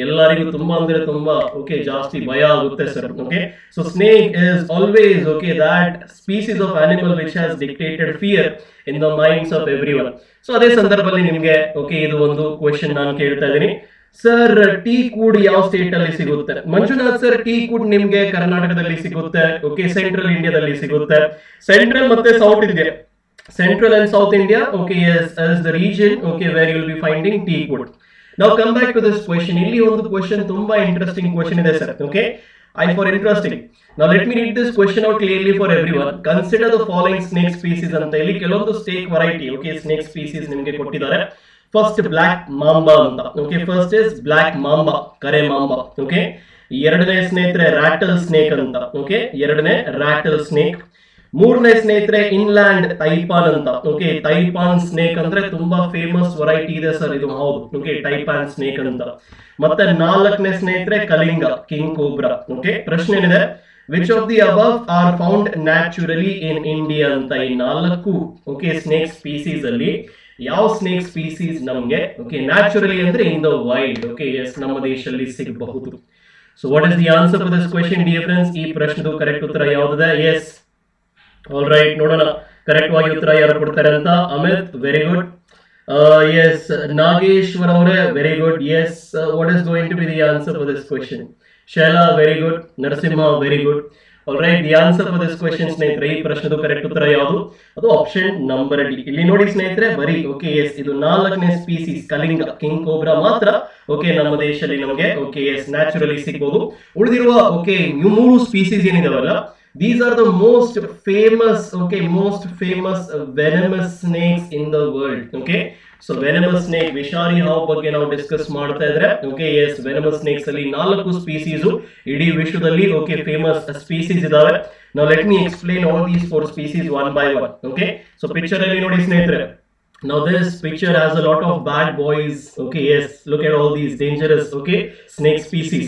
ಎಲ್ಲರಿಗೂ ತುಂಬಾ ಅಂದ್ರೆ ತುಂಬಾ ಓಕೆ ಜಾಸ್ತಿ ಭಯ ಆಗುತ್ತೆ sir okay so snake is always okay that species of animal which has dictated fear in the minds of every one so ಅದೇ ಸಂದರ್ಭದಲ್ಲಿ ನಿಮ್ಗೆ ಓಕೆ ಇದು ಒಂದು ಕ್ವೆಶನ್ ನಾನು ಕೇಳ್ತಾ ಇದ್ದೀನಿ. ಸರ್ ಟೀ ಕೂಡ್ ಯಾವ ಸ್ಟೇಟ್ ಅಲ್ಲಿ ಸಿಗುತ್ತೆ? ಮಂಜುನಾಥ್ ಸರ್ ಟೀ ಕೂಡ್ ನಿಮ್ಗೆ ಕರ್ನಾಟಕದಲ್ಲಿ ಸಿಗುತ್ತೆ ಓಕೆ ಸೆಂಟ್ರಲ್ ಇಂಡಿಯಾದಲ್ಲಿ ಸಿಗುತ್ತೆ. ಸೆಂಟ್ರಲ್ ಮತ್ತೆ South India Central and South India, okay, yes, as the region, okay, where you will be finding teakwood. Now come back to this question. ಇಲ್ಲಿ ಒಂದು question ತುಂಬಾ interesting question ಇದೆ sir, okay? I for interesting. Now let me read this question out clearly for everyone. Consider the following snake species ಅಂತ ಇಲ್ಲಿ ಕೆಲವೊಂದು snake variety, okay, snake species ನಿಮಗೆ ಕೊಟ್ಟಿದ್ದಾರೆ. First black mamba ಅಂತ okay first is black mamba ಕರೆ mamba okay ಎರಡನೇ ಸ್ನೇಹಿತರೆ rattle snake ಅಂತ ಓಕೆ ಎರಡನೇ ರಾಟಲ್ ಸ್ನೇಕ್ ಮೂರನೇ ಸ್ನೇಹಿತರೆ ಇನ್ಲ್ಯಾಂಡ್ ಟೈಪಾನ್ ಅಂತ. ಓಕೆ ಟೈಪಾನ್ ಸ್ನೇಕ್ ಅಂದ್ರೆ ತುಂಬಾ ಫೇಮಸ್ ವೆರೈಟಿ ಇದೆ ಸರ್ ಇದು. ಹೌದು. ಓಕೆ ಟೈಪಾನ್ ಸ್ನೇಕ್ ಅಂತ. ಮತ್ತೆ ನಾಲ್ಕನೇ ಸ್ನೇಹಿತರೆ, ಕಲಿಂಗ ಕಿಂಗ್ ಕೋಬ್ರಾ ಓಕೆ ಪ್ರಶ್ನೆ ಏನಿದೆ? Which of the above are found naturally in India ಅಂತ. ಈ ನಾಲ್ಕು ಓಕೆ ಸ್ನೇಕ್ ಸ್ಪೀಸೀಸ್ ಅಲ್ಲಿ ಯಾವ ಸ್ನೇಕ್ ಸ್ಪೀಸೀಸ್ ನಮಗೆ ಓಕೆ ನ್ಯಾಚುರಲಿ ಅಂದ್ರೆ in the wild okay yes ನಮ್ಮ ದೇಶದಲ್ಲಿ ಸಿಗಬಹುದು. So what is the answer for this question dear friends ಈ ಪ್ರಶ್ನೆದು ಕರೆಕ್ಟ್ ಉತ್ತರ ಯಾವ್ದಿದೆ? ಎಸ್ ಆಲ್ ರೈಟ್ ನೋಡೋಣ. ಕರೆಕ್ಟ್ ಆಗಿ ಉತ್ತರ ಯಾರು ಕೊಡ್ತಾರೆ ಅಂತ? Amit very good yes Nageshwar ಅವರೇ very good yes what is going to be the answer for this question Shaila very good Narasimha very good all right the answer for this question ಸ್ನೇಹಿತರೆ, ಈ ಪ್ರಶ್ನೆದು correct ಉತ್ತರ ಯಾವುದು? ಅದು option number D ಇಲ್ಲಿ ನೋಡಿ ಸ್ನೇಹಿತರೆ, ಬರೀ ಓಕೆ ಎಸ್ ಇದು ನಾಲ್ಕನೇ ಸ್ಪೀಸೀಸ್ ಕಲಿಂಗ ಕಿಂಗ್ ಕೋಬ್ರಾ ಮಾತ್ರ ಓಕೆ ನಮ್ಮ ದೇಶದಲ್ಲಿ ನಮಗೆ ಓಕೆ ಎಸ್ ನ್ಯಾಚುರಲಿ ಸಿಗ್ಬೋದು. ಉಳಿದಿರುವ ಓಕೆ ಮೂರು ಸ್ಪೀಸೀಸ್ ಏನಿದಾವಲ್ಲ these are the most famous okay most famous uh, venomous snakes in the world okay so venomous snake ವಿಷಾರಿ ಹಾವು ಬಗ್ಗೆ ನಾವು ಡಿಸ್ಕಸ್ ಮಾಡ್ತಾ ಇದ್ರೆ ಓಕೆ ಎಸ್ ವೆನಮಸ್ ಸ್ನೇಕ್ಸ್ ಅಲ್ಲಿ ನಾಲ್ಕು ಸ್ಪೀಸೀಸ್ ಇಡೀ ವಿಶ್ವದಲ್ಲಿ ಓಕೆ ಫೇಮಸ್ ಸ್ಪೀಸೀಸ್ ಇದಾವೆ ನಾವು let me explain all these four species one by one okay so picture ಅಲ್ಲಿ ನೋಡಿ ಸ್ನೇಹಿತರೆ Now this picture has a lot of bad boys. Okay, yes, look at all these dangerous, okay, snake species.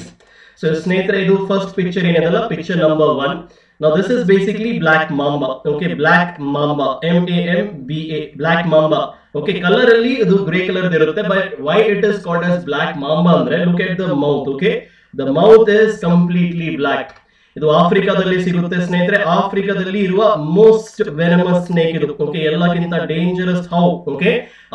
So ಸ್ನೇಹಿತರೆ ಇದು first picture ಏನಿದಲ್ಲ picture number one Now this is basically black mamba. Okay, black mamba. M A M B A. Black mamba. Okay, color ಅಲ್ಲಿ ಇದು grey colour ಇರುತ್ತೆ but why it is called as black mamba ಅಂದ್ರೆ look at the mouth. Okay, the mouth is completely black. ಇದು ಆಫ್ರಿಕಾದಲ್ಲಿ ಸಿಗುತ್ತೆ ಸ್ನೇಹಿತರೆ. ಆಫ್ರಿಕಾದಲ್ಲಿ ಇರುವ ಮೋಸ್ಟ್ ವೆನಮಸ್ ಸ್ನೇಕ್ ಇದು. ಓಕೆ ಎಲ್ಲಕ್ಕಿಂತ ಡೇಂಜರಸ್ ಹೌ ಓಕೆ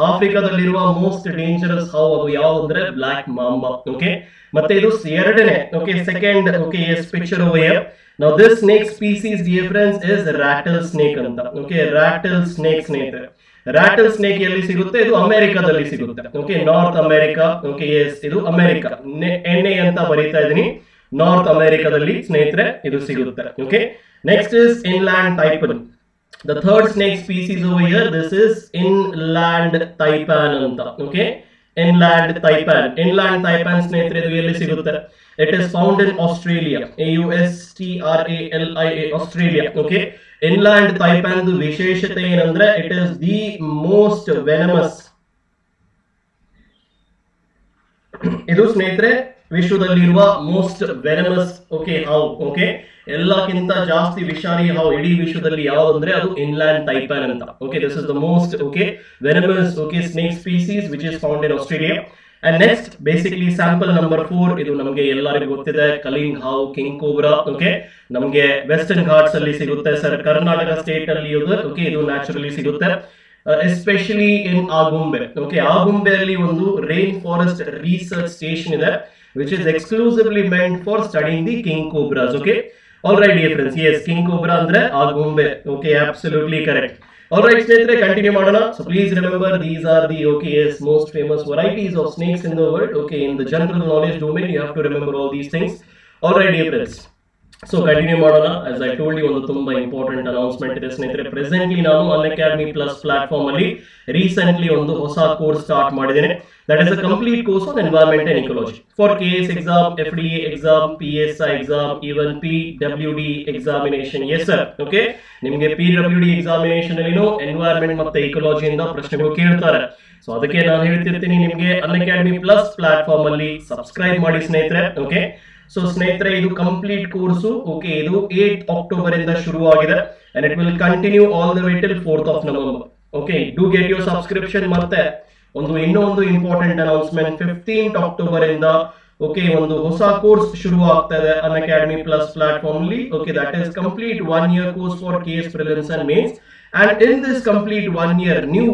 ಆಫ್ರಿಕಾದಲ್ಲಿರುವ ಮೋಸ್ಟ್ ಡೇಂಜರಸ್ ಹೌ ಅದು ಯಾವ ಅಂದ್ರೆ ಬ್ಲಾಕ್ ಮಾಂಬಾ ಓಕೆ ಮತ್ತೆ ಇದು ಎರಡನೇ. Okay second okay yes picture over ನಾವು this snake species difference is rattlesnake ಅಂತ. ಓಕೆ ರಾಟಲ್ ಸ್ನೇಕ್ ಸ್ನೇಹಿತರೆ. ರಾಟಲ್ ಸ್ನೇಕ್ ಎಲ್ಲಿ ಸಿಗುತ್ತೆ? ಇದು ಅಮೆರಿಕಾದಲ್ಲಿ ಸಿಗುತ್ತೆ. Okay north America okay yes ಇದು ಅಮೆರಿಕಾ. ಎಣ್ಣೆ ಅಂತ ಬರೀತಾ ಇದೀನಿ ನಾರ್ತ್ ಅಮೆರಿಕಾದಲ್ಲಿ ಸ್ನೇಹಿತರೆ, ಇದು ಸಿಗುತ್ತೆ. Okay next is inland taipan the third snake species over here this is inland taipan ಅಂತ. Okay inland taipan inland taipan ಸ್ನೇಹಿತರೆ, ಇದು ಎಲ್ಲಿ ಸಿಗುತ್ತೆ? It is found in Australia A U S T R A L I A Australia okay inland taipan ವಿಶೇಷತೆ ಏನಂದ್ರೆ it is the most venomous ಇದು ಸ್ನೇಹಿತರೆ ವಿಶ್ವದಲ್ಲಿರುವ ಮೋಸ್ಟ್ ವೆನಮಸ್ ಓಕೆ ಹಾವು ಓಕೆ ಎಲ್ಲಕ್ಕಿಂತ ಜಾಸ್ತಿ ವಿಷಾರಿ ಹಾವು ಇಡೀ ವಿಶ್ವದಲ್ಲಿ ಯಾವ್ದು ಅಂದ್ರೆ ಅದು ಇನ್ಲ್ಯಾಂಡ್ ಟೈಪನ್ ಅಂತ. Okay this is the most okay venomous okay snake species which is found in Australia and next basically sample number four ಇದು ನಮಗೆ ಎಲ್ಲರಿಗೂ ಗೊತ್ತಿದೆ, ಕಲಿಂಗ್ ಹಾವು ಕಿಂಗ್ ಕೋಬ್ರಾ ಓಕೆ ನಮಗೆ ವೆಸ್ಟರ್ನ್ ಘಾಟ್ಸ್ ಅಲ್ಲಿ ಸಿಗುತ್ತೆ ಸರ್ ಕರ್ನಾಟಕ ಸ್ಟೇಟ್ ಅಲ್ಲಿ ಓಕೆ ಇದು ನ್ಯಾಚುರಲಿ ಸಿಗುತ್ತೆ. ಎಸ್ಪೆಷಲಿ ಇನ್ ಆಗುಂಬೆ ಓಕೆ ಆಗುಂಬೆಯಲ್ಲಿ ಒಂದು ರೈನ್ ಫಾರೆಸ್ಟ್ ರಿಸರ್ಚ್ ಸ್ಟೇಷನ್ ಇದೆ. Which is exclusively meant for studying the king cobras okay all right dear friends yes king cobra ಅಂದ್ರೆ Agumbe okay absolutely correct all right ಸ್ನೇಹಿತರೆ continue ಮಾಡೋಣ so please remember these are the okay yes most famous varieties of snakes in the world okay in the general knowledge domain you have to remember all these things all right dear friends so continue ಮಾಡೋಣ as I told you ಒಂದು ತುಂಬಾ important announcement ಇದೆ ಸ್ನೇಹಿತರೆ presently ನಾನು ಅನ್ academy plus platform ಅಲ್ಲಿ recently ಒಂದು ಹೊಸ course start ಮಾಡಿದ್ದೇನೆ. That is a complete course on environment and ecology. For K S exam exam, PSI exam even PWD examination. Exam sir. Okay ನಿಮಗೆ P W D examination ಅಲ್ಲಿನೂ environment ಮತ್ತೆ ಇಕೋಲಜಿಯಿಂದ ಪ್ರಶ್ನೆಗಳು ಕೇಳ್ತಾರೆ. ಸೊ ಅದಕ್ಕೆ ನಾನು ಹೇಳ್ತಿರ್ತೀನಿ ನಿಮಗೆ ಅನ್ ಅಕಾಡೆಮಿ ಪ್ಲಸ್ ಪ್ಲಾಟ್ಫಾರ್ಮ್ ಅಲ್ಲಿ ಸಬ್ಸ್ಕ್ರೈಬ್ ಮಾಡಿ ಸ್ನೇಹಿತರೆ. ಓಕೆ ಸೊ ಸ್ನೇಹಿತರೆ ಇದು ಕಂಪ್ಲೀಟ್ ಕೋರ್ಸು ಓಕೆ ಇದು ಏಟ್ ಅಕ್ಟೋಬರ್ ಇಂದ ಶುರು and it will continue all the way till fourth of November okay do get your subscription ಮತ್ತೆ. ಒಂದು ಇನ್ನೊಂದು ಇಂಪಾರ್ಟೆಂಟ್ ಅನೌನ್ಸ್ಮೆಂಟ್ ಫಿಫ್ಟೀನ್ತ್ ಅಕ್ಟೋಬರ್ ಇಂದ ಓಕೆ ಒಂದು ಹೊಸ ಕೋರ್ಸ್ ಶುರು ಆಗ್ತಾ ಇದೆ ಅನ್ ಅಕಾಡೆಮಿ ಪ್ಲಸ್ ಪ್ಲಾಟ್ಫಾರ್ಮ್ ಅಲ್ಲಿ okay that is complete one year course for K S prelims and mains And in this complete one year new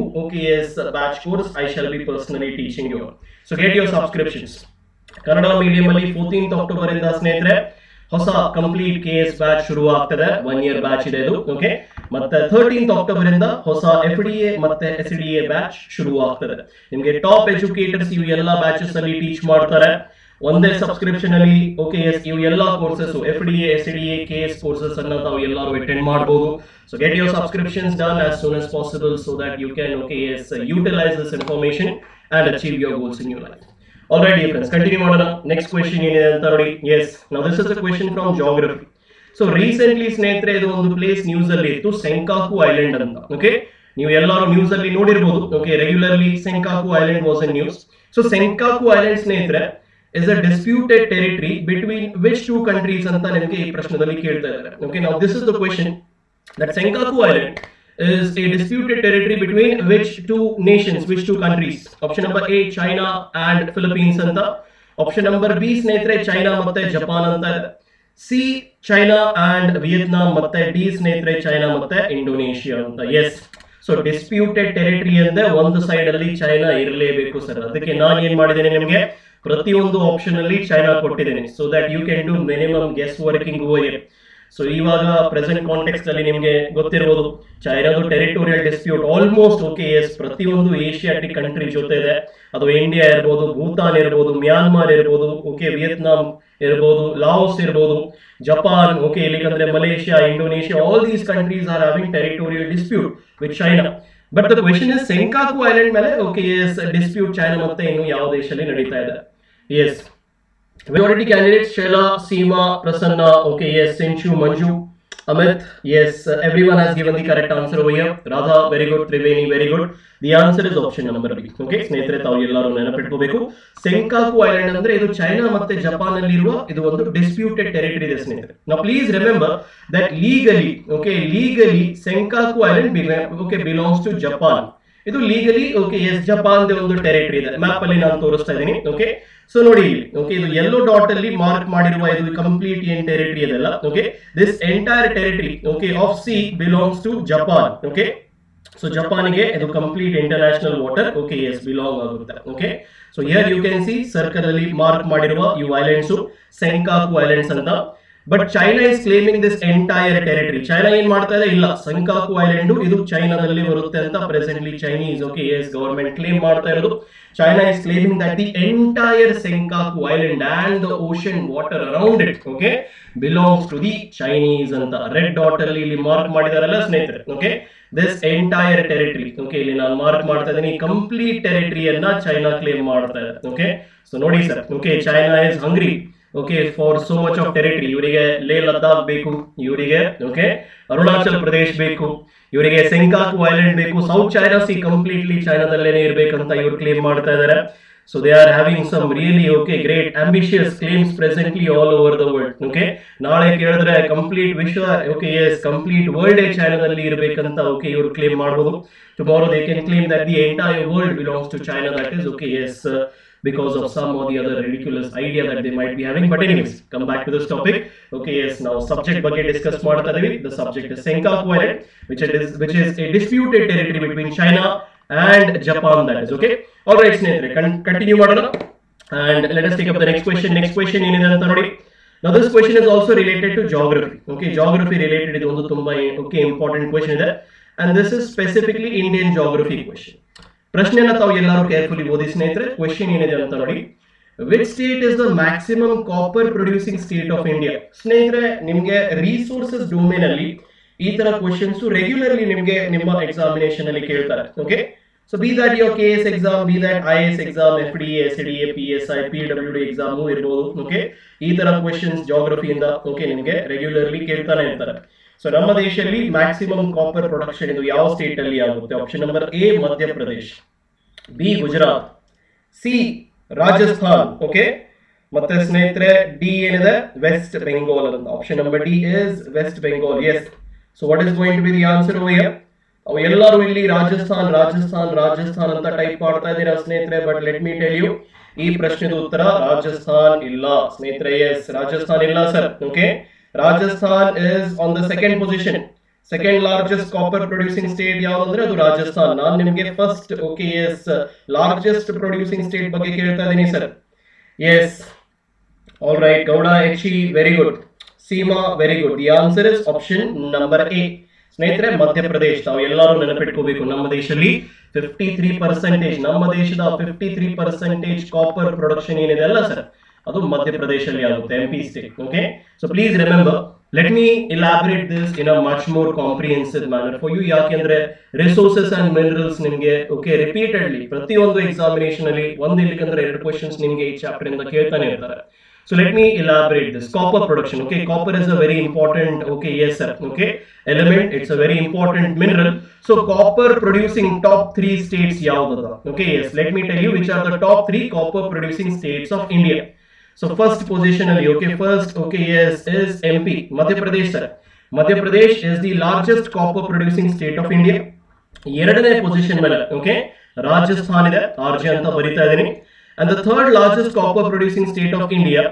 yes batch course, I shall be personally teaching you. So get your subscriptions. Kannada medium ಅಲ್ಲಿ fourteenth October ಇಂದ ಸ್ನೇಹಿತರೆ ಹೊಸ complete K S batch ಶುರು ಆಗ್ತದೆ one year batch ಇದೆ. Okay ಮತ್ತೆ thirteenth October ಇಂದ ಹೊಸ ಎಫ್ ಡಿ ಎ ಮತ್ತೆ ಎಸ್ ಡಿ ಎ ಬ್ಯಾಚ್ ಶುರು ಆಗ್ತದೆ ನಿಮಗೆ ಟಾಪ್ ಎಜುಕೇಟರ್ಸ್ ಇವು ಎಲ್ಲ ಬ್ಯಾಚಸ್ ಅಲ್ಲಿ ಟೀಚ್ ಮಾಡ್ತಾರೆ. ಒಂದೇ ಸಬ್ಸ್ಕ್ರಿಪ್ಷನ್ ಅಲ್ಲಿ ಓಕೆ ಎಸ್ ಇವು ಎಲ್ಲ courses F D S D A K S courses ಅನ್ನ ತಾವು ಎಲ್ಲರೂ ಅಟೆಂಡ್ ಮಾಡಬಹುದು so get your subscriptions done as soon as possible so that you can, okay yes utilize this information and achieve your goals in your life. All right friends, continue ಮಾಡೋಣ next question ಏನಿದೆ ಅಂತ ನೋಡಿ. Yes ನಾವು this is a question from geography so recently ಸ್ನೇಹಿತರೆ, ಇದು ಒಂದು place news ಅಲ್ಲಿ ಇತ್ತು ಸೆಂಕಾಕು ಐಲ್ಯಾಂಡ್ ಅಂತ. ಓಕೆ ನೀವು ಎಲ್ಲರೂ ನ್ಯೂಸ್ ಅಲ್ಲಿ ನೋಡಿರಬಹುದು okay regularly Senkaku island was a news so Senkaku island ಸ್ನೇಹಿತರೆ is a disputed territory between which two countries ಅಂತ ನಿಮಗೆ ಈ ಪ್ರಶ್ನೆದಲ್ಲಿ ಕೇಳ್ತಾ ಇದ್ದಾರೆ. ಓಕೆ ನಾವು this is the question that Senkaku Island is a disputed territory between which two nations, which two countries? Option number A, China and Philippines ಅಂತ option number B ಸ್ನೇಹಿತರೆ China ಮತ್ತೆ ಜಪಾನ್ ಅಂತ ಇದೆ. ಸಿ ಚೈನಾ ಅಂಡ್ ವಿಯತ್ನಾಂ ಮತ್ತೆ D ಸ್ನೇಹಿತರೆ China ಮತ್ತೆ Indonesia ಅಂತ. Yes so disputed territory ಅಂದ್ರೆ ಒಂದು ಸೈಡ್ ಅಲ್ಲಿ ಚೈನಾ ಇರಲೇಬೇಕು ಸರ್ ಅದಕ್ಕೆ ನಾನು ಏನ್ ಮಾಡಿದ್ದೇನೆ ನಿಮಗೆ? ಪ್ರತಿಯೊಂದು ಆಪ್ಷನ್ ಅಲ್ಲಿ ಚೈನಾ ಕೊಟ್ಟಿದ್ದೇನೆ. So that you can do minimum guess working over so ಇವಾಗ ಪ್ರೆಸೆಂಟ್ ಕಾಂಟೆಕ್ಸ್ಟ್ ಅಲ್ಲಿ ನಿಮಗೆ ಗೊತ್ತಿರಬಹುದು ಚೈನಾದು territorial dispute almost okay yes ಪ್ರತಿಯೊಂದು ಏಷಿಯಾಟಿಕ್ ಕಂಟ್ರಿ ಜೊತೆ ಇದೆ. ಅದು ಇಂಡಿಯಾ ಇರ್ಬೋದು ಭೂತಾನ್ ಇರ್ಬೋದು ಮ್ಯಾನ್ಮಾರ್ ಇರ್ಬೋದು ಓಕೆ ವಿಯತ್ನಾಂ ಇರ್ಬೋದು ಲಾವೋಸ್ ಇರ್ಬೋದು Japan okay ಇಲ್ಲಿಗಂದ್ರೆ Malaysia Indonesia all these countries are having territorial dispute with China but the question is Senkaku island ಮೇಲೆ ಓಕೆ ಎಸ್ ಡಿಸ್ಪ್ಯೂಟ್ ಚೈನಾ ಮತ್ತೆ ಇನ್ನು ಯಾವ ದೇಶದಲ್ಲಿ ನಡೀತಾ ಇದೆ? Yes majority candidates Shela, Seema, Prasanna, okay, yes, Sinchu, Manju, Amit, yes, uh, everyone has given the correct answer over here. Radha, very good, Triveni, very good. The answer is option number B. Okay, ಸ್ನೇಹಿತರೆ ತಾವು ಎಲ್ಲರೂ ನೆನಪಿಟ್ಕೋಬೇಕು Senkaku island ಅಂದ್ರೆ ಇದು China ಮತ್ತೆ Japan ಅಲ್ಲಿ ಇರುವ ಇದು ಒಂದು ಡಿಸ್ಪ್ಯೂಟೆಡ್ ಟೆರಿಟರಿ ಇದೆ ಸ್ನೇಹಿತರೆ ನಾವು please remember that legally okay legally Senkaku island okay belongs to Japan ಇದು ಲೀಗಲಿ ಓಕೆ ಎಸ್ ಜಪಾನ್ ಒಂದು ಟೆರಿಟರಿ ಇದೆ. ಮ್ಯಾಪ್ ಅಲ್ಲಿ ನಾನು ತೋರಿಸ್ತಾ ಇದ್ದೀನಿ ಓಕೆ ಸೊ ನೋಡಿ ಓಕೆ ಇದು ಯೆಲ್ಲೋ ಡಾಟ್ ಅಲ್ಲಿ ಮಾರ್ಕ್ ಮಾಡಿರುವ ಇದು ಕಂಪ್ಲೀಟ್ ಏನ್ ಟೆರಿಟರಿ ಇದೆಲ್ಲ okay this entire territory okay of sea belongs to Japan okay so ಜಪಾನ್ಗೆ ಇದು complete international water okay yes belong ಆಗುತ್ತೆ okay so you can see circle ಅಲ್ಲಿ ಮಾರ್ಕ್ ಮಾಡಿರುವ ಇವು ಐಲ್ಯಾಂಡ್ಸ್ ಸೆಂಕಾಕು ಐಲ್ಯಾಂಡ್ಸ್ ಅಂತ. But China is claiming this entire territory China ಏನ್ ಮಾಡ್ತಾ ಇದೆ? ಇಲ್ಲ. ಸಂಕಾಕು ಐಲ್ಯಾಂಡ್ ಇದು ಚೈನಾದಲ್ಲಿ ಬರುತ್ತೆ ಅಂತ presently Chinese okay yes government claim ಮಾಡ್ತಾ ಇರೋದು. China is claiming that the entire Senkaku island and the ocean water around it okay belongs to the Chinese ಅಂತ. ರೆಡ್ ಡಾಟ್ ಅಲ್ಲಿ ಇಲ್ಲಿ ಮಾರ್ಕ್ ಮಾಡಿದಾರಲ್ಲ ಸ್ನೇಹಿತರೆ okay this entire territory okay ಇಲ್ಲಿ ನಾನು mark ಮಾಡ್ತಾ ಇದ್ದೀನಿ. ಕಂಪ್ಲೀಟ್ ಟೆರಿಟರಿಯನ್ನ ಚೈನಾ ಕ್ಲೇಮ್ ಮಾಡ್ತಾ ಇದೆ ಓಕೆ ಸೊ ನೋಡಿ sir okay China is hungry okay for so much of territory ಇವರಿಗೆ ಲೇ ಲದ್ದಾಖ್ ಬೇಕು ಇವರಿಗೆ ಓಕೆ ಅರುಣಾಚಲ್ ಪ್ರದೇಶ್ ಬೇಕು ಇವರಿಗೆ ಸೆಂಕಾಕ್ ಐಲ್ಯಾಂಡ್ ಬೇಕು. ಸೌತ್ ಚೈನಾ ಸಿ ಕಂಪ್ಲೀಟ್ಲಿ ಚೈನಾದಲ್ಲೇನೆ ಇರ್ಬೇಕಂತ ಇವರು ಕ್ಲೇಮ್ ಮಾಡ್ತಾ ಇದ್ದಾರೆ so they are having some really okay great ambitious claims presently all over the world okay ನಾಳೆ ಕೇಳಿದ್ರೆ ಕಂಪ್ಲೀಟ್ ವಿಶ್ವ ಓಕೆ ಎಸ್ ಕಂಪ್ಲೀಟ್ ವರ್ಲ್ಡ್ ಚೈನಾದಲ್ಲಿ ಇರಬೇಕಂತ ಓಕೆ ಇವರು ಕ್ಲೇಮ್ ಮಾಡಬಹುದು tomorrow they can claim that the entire world belongs to China that is okay yes because of some or the other ridiculous idea that they might be having. But anyways, come back to this topic. Okay, yes, now subject ಬಗ್ಗೆ discuss ಮಾಡ್ತಾ ಇದೀವಿ. The subject is Senkaku Island, which is which is a disputed territory between China and Japan. That is okay. All right, ಸ್ನೇಹಿತರೆ continue ಮಾಡೋಣ. And let us take up the next question. Next question ಏನಿದೆ ಅಂತ ನೋಡಿ. Now this question is also related to geography. Okay, geography related ಇದು ಒಂದು ತುಂಬಾ okay important question ಇದೆ. And this is specifically Indian geography question. ಪ್ರಶ್ನೆಯನ್ನ ತಾವು ಎಲ್ಲರೂ ಕೇರ್ಫುಲಿ ಓದಿ ಸ್ನೇಹಿತರೆ ಕ್ವೆಶನ್ ಏನಿದೆ ಅಂತ ನೋಡಿ. Which state is the maximum copper producing state of India ಸ್ನೇಹಿತರೆ, ನಿಮ್ಗೆ ರಿಸೋರ್ಸಸ್ ಡೊಮೇನ್ ಅಲ್ಲಿ ಈ ತರ ಕ್ವಶನ್ಸ್ ರೆಗ್ಯುಲರ್ಲಿ ನಿಮ್ಗೆ ನಿಮ್ಮ ಎಕ್ಸಾಮಿನೇಷನ್ ಅಲ್ಲಿ ಕೇಳ್ತಾರೆ okay so be that your K S exam be that I S exam F D S D A P S I P W D exam ಇರ್ಬೋದು ಓಕೆ ಈ ತರ ಕ್ವಶನ್ಸ್ ಜಾಗ್ರಫಿಯಿಂದ ಓಕೆ ನಿಮ್ಗೆ regularly ಕೇಳ್ತಾನೆ ಇರ್ತಾರೆ. ಸೊ ನಮ್ಮ ದೇಶದಲ್ಲಿ ಮ್ಯಾಕ್ಸಿಮಮ್ ಕಾಪರ್ ಪ್ರೊಡಕ್ಷನ್ ಇದು ಯಾವ ಸ್ಟೇಟ್ ಅಲ್ಲಿ ಆಗುತ್ತೆ? Option number A Madhya Pradesh B Gujarat C Rajasthan okay ಮತ್ತೆ ಸ್ನೇಹಿತರೆ ಡಿ ಏನಿದೆ? ವೆಸ್ಟ್ ಬೆಂಗಾಲ್ ಅಂತ. Option number D is West Bengal yes so what is going to be the answer ಓಯರ್ ಅವು ಎಲ್ಲರೂ ಇಲ್ಲಿ ರಾಜಸ್ಥಾನ್ ರಾಜಸ್ಥಾನ್ ರಾಜಸ್ಥಾನ್ ಅಂತ ಟೈಪ್ ಮಾಡ್ತಾ ಇದ್ದೀರಾ ಸ್ನೇಹಿತರೆ? But let me tell you ಈ ಪ್ರಶ್ನೆದು ಉತ್ತರ ರಾಜಸ್ಥಾನ್ ಇಲ್ಲ. ಸ್ನೇಹಿತರೆ ಎಸ್ ರಾಜಸ್ಥಾನ್ ಇಲ್ಲ sir okay Rajasthan is on the second position second largest copper producing state ಯಾವ್ದಂದ್ರೆ ಅದು ರಾಜಸ್ಥಾನ್ ನಾನು ನಿಮಗೆ first okay yes largest producing state ಬಗ್ಗೆ ಕೇಳ್ತಾ ಇದ್ದೀನಿ sir yes all right Gowda E very good Seema very good the answer is option number A ಸ್ನೇಹಿತರೆ, ಮಧ್ಯಪ್ರದೇಶ್, ನಾವು ಎಲ್ಲರೂ ನೆನಪಿಟ್ಕೋಬೇಕು. ನಮ್ಮ ದೇಶದಲ್ಲಿ ಫಿಫ್ಟಿ ತ್ರೀ ಪರ್ಸೆಂಟೇಜ್ ನಮ್ಮ ದೇಶದ fifty three percentage copper production ಏನಿದೆ ಅಲ್ಲ ಸರ್ ಅದು ಮಧ್ಯಪ್ರದೇಶಲ್ಲಿ ಆಗುತ್ತೆ M P state okay so please remember let me elaborate this in a much more comprehensive manner for you ಯಾಕೆಂದ್ರೆ ರಿಸೋರ್ಸಸ್ ಅಂಡ್ ಮಿನರಲ್ಸ್ ನಿಮಗೆ okay repeatedly ಪ್ರತಿಯೊಂದು examination ಅಲ್ಲಿ ಒಂದು ಇಲ್ಲಿಕಂದ್ರೆ ಎರಡು ಕ್ವಶನ್ಸ್ ನಿಮಗೆ ಈ ಚಾಪ್ಟರ್ ಇಂದ ಕೇಳ್ತಾನೆ ಇರ್ತಾರೆ So let me elaborate this. Copper production. Okay, copper is a very important. Okay, yes, sir. Okay, element. It's a very important mineral. So copper producing top three states. Yavada. Okay, yes. Let me tell you which are the top three copper producing states of India. So first position Okay, okay Okay, okay is MP. M P Madhya Pradesh sir Pradesh is the largest copper producing state of India ಎರಡನೇ position ಮೇಲೆ okay Rajasthan ಇದೆ R J ಅಂತ ಬರಿತಾ ಇದ್ದೀನಿ. And the third largest copper producing state of India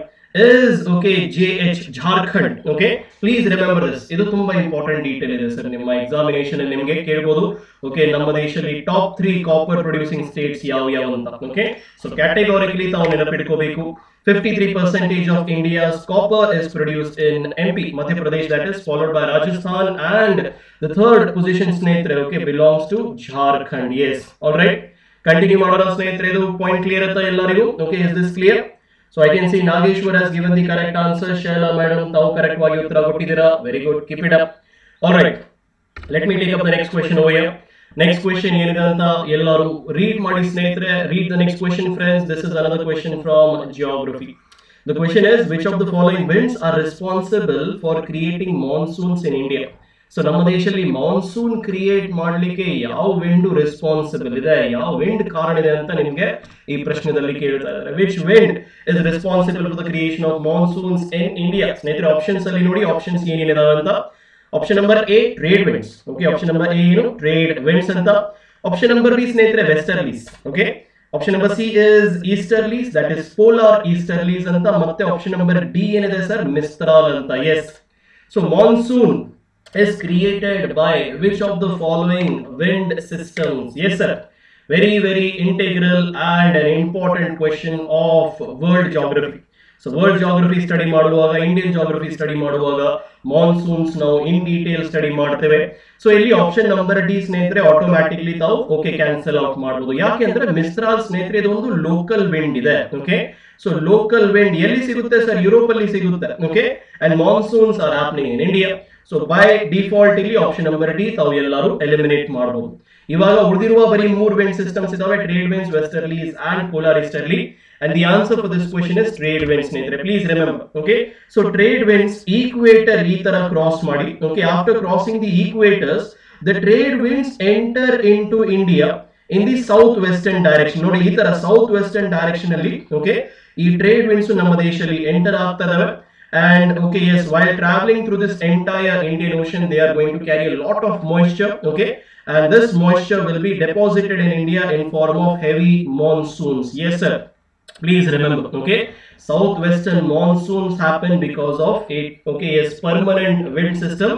is okay J H Jharkhand okay please remember this ಇದು ತುಂಬಾ important detail ಇದೆ sir ನಿಮ್ಮ ಎಕ್ಸಾಮಿನೇಷನ್ ಅಲ್ಲಿ ನಿಮಗೆ ಕೇಳ್ಬೋದು. ಓಕೆ ನಮ್ಮ ದೇಶದಲ್ಲಿ top three copper producing states ಯಾವ ಯಾವ ಅಂತ ಓಕೆ ಸೊ ಕ್ಯಾಟೆಗೋರಿಕಲಿ ತಾವು ನೆನಪಿಟ್ಕೋಬೇಕು. 53 percentage of India's copper is produced in MP, Madhya Pradesh, that is followed by Rajasthan, and the third position, Snetre, okay, belongs to Jharkhand. Yes, all right. Continue ಮಾಡೋಣ ಸ್ನೇಹಿತರೆ ಇದು point clear ಅಂತ ಎಲ್ಲರಿಗೂ okay is this clear so I can see Nageshwar has given the correct answer Shaila madam ತಾವು correct ವಾಗಿ ಉತ್ತರ ಕೊಟ್ಟಿದ್ದೀರಾ very good keep it up all right let me take up the next question over Next question ಏನಿದೆ ಅಂತ ಎಲ್ಲರೂ read ಮಾಡಿ ಸ್ನೇಹಿತರೆ read the next question friends this is another question from geography the question is which of the following winds are responsible for creating monsoons in India so ನಮ್ಮ ದೇಶದಲ್ಲಿ monsoon create ಮಾಡಲಿಕ್ಕೆ ಯಾವ wind responsible ಇದೆ, ಯಾವ wind ಕಾರಣ ಇದೆ ಅಂತ ನಿಮಗೆ ಈ ಪ್ರಶ್ನೆದಲ್ಲಿ ಕೇಳ್ತಾ ಇದ್ದಾರೆ. Which wind is responsible for the creation of monsoons in India ಸ್ನೇಹಿತರೆ ಆಪ್ಷನ್ಸ್ ಅಲ್ಲಿ ನೋಡಿ ಆಪ್ಷನ್ಸ್ ಏನೇನಿದಾವೆ ಅಂತ option number A trade winds okay option number A ಏನು ಟ್ರೇಡ್ ವಿಂಡ್ಸ್ ಅಂತ ಆಪ್ಷನ್ ನಂಬರ್ ಬಿ ಸ್ನೇಹಿತರೆ westerlies okay option number C is easterlies that is polar easterlies ಅಂತ ಮತ್ತೆ ಆಪ್ಷನ್ ನಂಬರ್ ಡಿ ಏನಿದೆ ಸರ್ ಮಿಸ್ತ್ರಾಲ್ ಅಂತ. Yes so monsoon is created by which of the following wind systems? Yes sir. Very very integral and an important question of world geography. So world geography study ಮಾಡುವಾಗ Indian geography study ಮಾಡುವಾಗ monsoons ನಾವು in detail study ಮಾಡ್ತೇವೆ. So ಇಲ್ಲಿ option number D ಸ್ನೇಹಿತರೆ automatically ತಾವು okay cancel out ಮಾಡಬಹುದು ಯಾಕೆ ಅಂದ್ರೆ ಮಿಸ್ರಾಲ್ ಸ್ನೇಹಿತರೆ, ಇದು ಒಂದು ಲೋಕಲ್ ವಿಂಡ್ ಇದೆ ಓಕೆ ಸೊ ಲೋಕಲ್ ವಿಂಡ್ ಎಲ್ಲಿ ಸಿಗುತ್ತೆ ಸರ್ ಯುರೋಪ್ ಅಲ್ಲಿ ಸಿಗುತ್ತೆ okay and monsoons are opening in India so by default ಇಲ್ಲಿ ಆಪ್ಷನ್ ನಂಬರ್ ಡಿ ತಾವು ಎಲ್ಲರೂ ಎಲಿಮಿನೇಟ್ ಮಾಡಬಹುದು ಇವಾಗ ಉಳಿದಿರುವ ಬರೀ ಮೂರ್ ವಿಂಡ್ ಸಿಸ್ಟಮ್ಸ್ ಇದಾವೆ trade winds westerlies and polar easterly and the answer for this question is trade winds ಸ್ನೇಹಿತರೆ please remember okay so trade winds equator ಈ ತರ cross ಮಾಡಿ okay after crossing the equators the trade winds enter into India in the south western direction ನೋಡಿ ಈ ತರ south western direction ಅಲ್ಲಿ okay ಈ trade winds ನಮ್ಮ ದೇಶದಲ್ಲಿ ಎಂಟರ್ ಆಗ್ತಾ ಇದಾವೆ and okay yes while traveling through this entire Indian Ocean they are going to carry a lot of moisture okay and this moisture will be deposited in India in form of heavy monsoons yes sir please remember okay southwestern monsoons happen because of a okay yes permanent wind system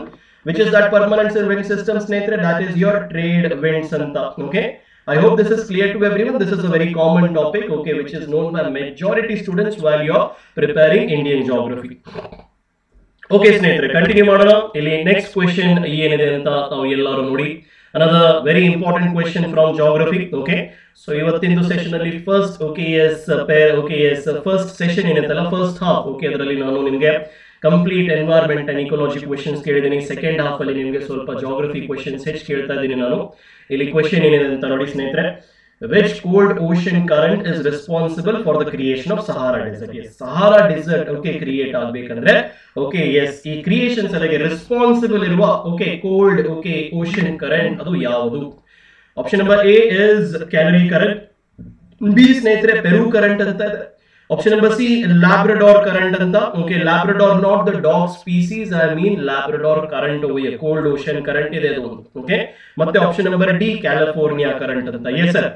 which is that permanent wind system ಸ್ನೇಹಿತರೆ that is your trade winds anta okay I hope this is clear to everyone. This is a very common topic, okay, which is known by majority students while you're preparing Indian geography. Okay ಸ್ನೇಹಿತರೆ continue ಮಾಡೋಣ ಇಲ್ಲಿ next question ಏನಿದೆ ಅಂತ ತಾವು ಎಲ್ಲರೂ ನೋಡಿ another very important question from geography okay so ಇವತ್ತಿನ session ಅಲ್ಲಿ first okay yes okay yes first session ಏನಂತಲ್ಲ first half okay ಅದರಲ್ಲಿ ನಾನು ನಿಮಗೆ complete environment and ecology questions ಕೇಳಿದ್ದೀನಿ. ಸೆಕೆಂಡ್ ಹಾಫ್ ಅಲ್ಲಿ ನಿಮಗೆ ಸ್ವಲ್ಪ ಜಾಗ್ರಫಿ ಕ್ವೆಶನ್ಸ್ ಹೆಚ್ಚು ಕೇಳ್ತಾ ಇದ್ದೀನಿ ನಾನು. ಇಲ್ಲಿ ಕ್ವೆಶನ್ ಏನಿದೆ ಅಂತ ನೋಡಿ ಸ್ನೇಹಿತರೆ. Which cold ocean current is responsible for the creation of Sahara desert Sahara desert okay create ಆಗ್ಬೇಕಂದ್ರೆ ಓಕೆ ಎಸ್ ಈ ಕ್ರಿಯೇಷನ್ಸ್ ಅಲ್ಲಿಗೆ ರೆಸ್ಪಾನ್ಸಿಬಲ್ ಇರುವ okay cold okay ocean current ಅದು ಯಾವುದು? Option number A is Canary current B ಸ್ನೇಹಿತರೆ Peru current ಅಂತ ಇದೆ option number C Labrador current ಅಂತ okay Labrador not the dog species I mean Labrador current over cold ocean current ಇದೆ ಅದು okay ಮತ್ತೆ option number D California current ಅಂತ yes sir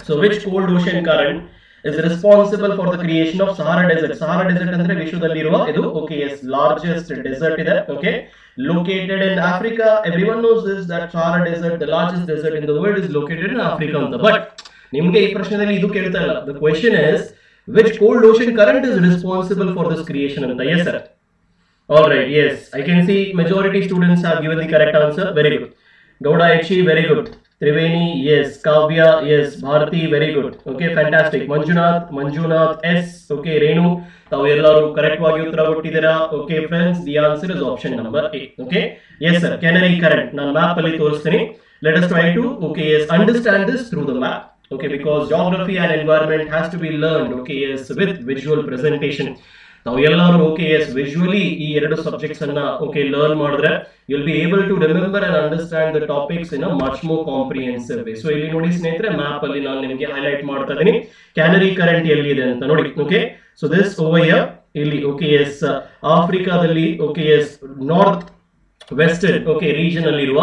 so which cold ocean current is responsible for the creation of Sahara desert Sahara desert ಅಂದ್ರೆ ವಿಶ್ವದಲ್ಲಿರುವ ಇದು okay yes largest dessert ಇದೆ okay located in Africa everyone knows this that Sahara desert the largest desert in the world is located in Africa ಅಂತ but ನಿಮ್ಗೆ ಈ ಪ್ರಶ್ನೆಯಲ್ಲಿ ಇದು ಕೇಳ್ತಾ ಇಲ್ಲ the question is which cold ocean current is responsible for this creation anta yes sir all right yes i can see majority students have given the correct answer very good gauda H very good Triveni yes kavya yes bharati very good okay fantastic manjunath manjunath s okay renu ತಾವು ಎಲ್ಲರೂ correct ವಾಗಿ ಉತ್ತರ ಕೊಟ್ಟಿದ್ದೀರಾ okay friends the answer is option number A okay yes sir Canary current ನಾನು map ಅಲ್ಲಿ ತೋರಿಸ್ತೀನಿ let us try to okay yes understand this through the map okay because geography and environment has to be learned okay yes with visual presentation ನಾವು ಎಲ್ಲರೂ ಓಕೆ ಎಸ್ visually ಈ ಎರಡು subjects ಅನ್ನ ಓಕೆ ಲರ್ನ್ ಮಾಡಿದ್ರೆ will be able to remember and understand the topics in much more comprehensive way so ಇಲ್ಲಿ ನೋಡಿ ಸ್ನೇಹಿತರೆ ಮ್ಯಾಪ್ ಅಲ್ಲಿ ನಾನು ನಿಮಗೆ ಹೈಲೈಟ್ ಮಾಡ್ತಾ ಇದ್ದೀನಿ. ಕ್ಯಾನರಿ ಕರೆಂಟ್ ಎಲ್ಲಿದೆ ಅಂತ ನೋಡಿ ಓಕೆ ಸೊ ದಿಸ್ ಓವರ್ ಇಲ್ಲಿ ಓಕೆ ಎಸ್ ಆಫ್ರಿಕಾದಲ್ಲಿ okay yes north western okay region ಅಲ್ಲಿ ಇರುವ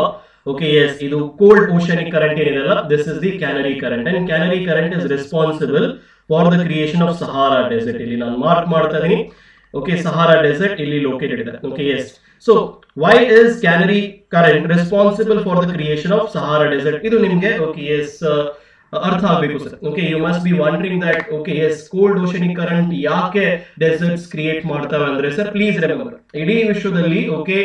ಓಕೆ ಎಸ್ ಇದು ಕೋಲ್ಡ್ ಓಷನಿಕ್ ಕರೆಂಟ್ ಏನಿದೆಲ್ಲ this is the Canary current and Canary current is responsible for the creation of Sahara desert ಇಲ್ಲಿ ನಾನು mark ಮಾಡ್ತಾ ಇದೀನಿ ಓಕೆ ಸಹಾರಾ ಡೆಸರ್ಟ್ ಇಲ್ಲಿ located ಇದೆ. Okay yes so why is Canary current responsible for the creation of Sahara desert ಇದು ನಿಮಗೆ okay yes ಅರ್ಥ ಆಗಬೇಕು sir. Okay you must be wondering that okay yes cold oceanic current ಯಾಕೆ deserts create ಮಾಡ್ತವೆ ಅಂದ್ರೆ sir please remember ಇಡೀ ವಿಶ್ವದಲ್ಲಿ okay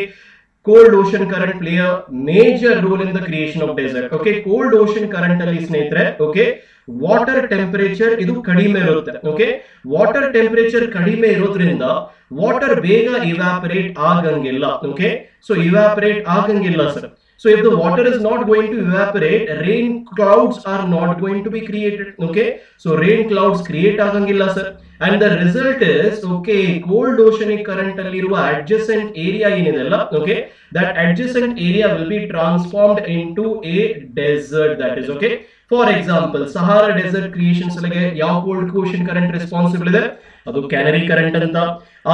cold ocean current play a major role in the creation of desert okay cold ocean current ಅಲ್ಲಿ ಸ್ನೇಹಿತರೆ, okay water temperature ಇದು ಕಡಿಮೆ ಇರುತ್ತೆ ಓಕೆ ವಾಟರ್ ಟೆಂಪರೇಚರ್ ಕಡಿಮೆ ಇರೋದ್ರಿಂದ ವಾಟರ್ ಬೇಗ ಇವ್ಯಾಪರೇಟ್ ಆಗಂಗಿಲ್ಲ ಓಕೆ ಸೊ ಇವ್ಯಾಪರೇಟ್ ಆಗಂಗಿಲ್ಲ sir So if the water is not going to evaporate, rain clouds are not going to be created. Okay. So rain clouds create ಆಗಂಗಿಲ್ಲ sir. And the result is, okay, cold oceanic current ಅಲ್ಲಿರುವ adjacent area ಏನಿದೆಲ್ಲ, okay, that adjacent area will be transformed into a desert that is, okay. For example, Sahara Desert creation, ಅಲ್ಲಿಗೆ ಯಾವ cold ocean current responsible ಇದೆ ಅದು canary current ಅಂತ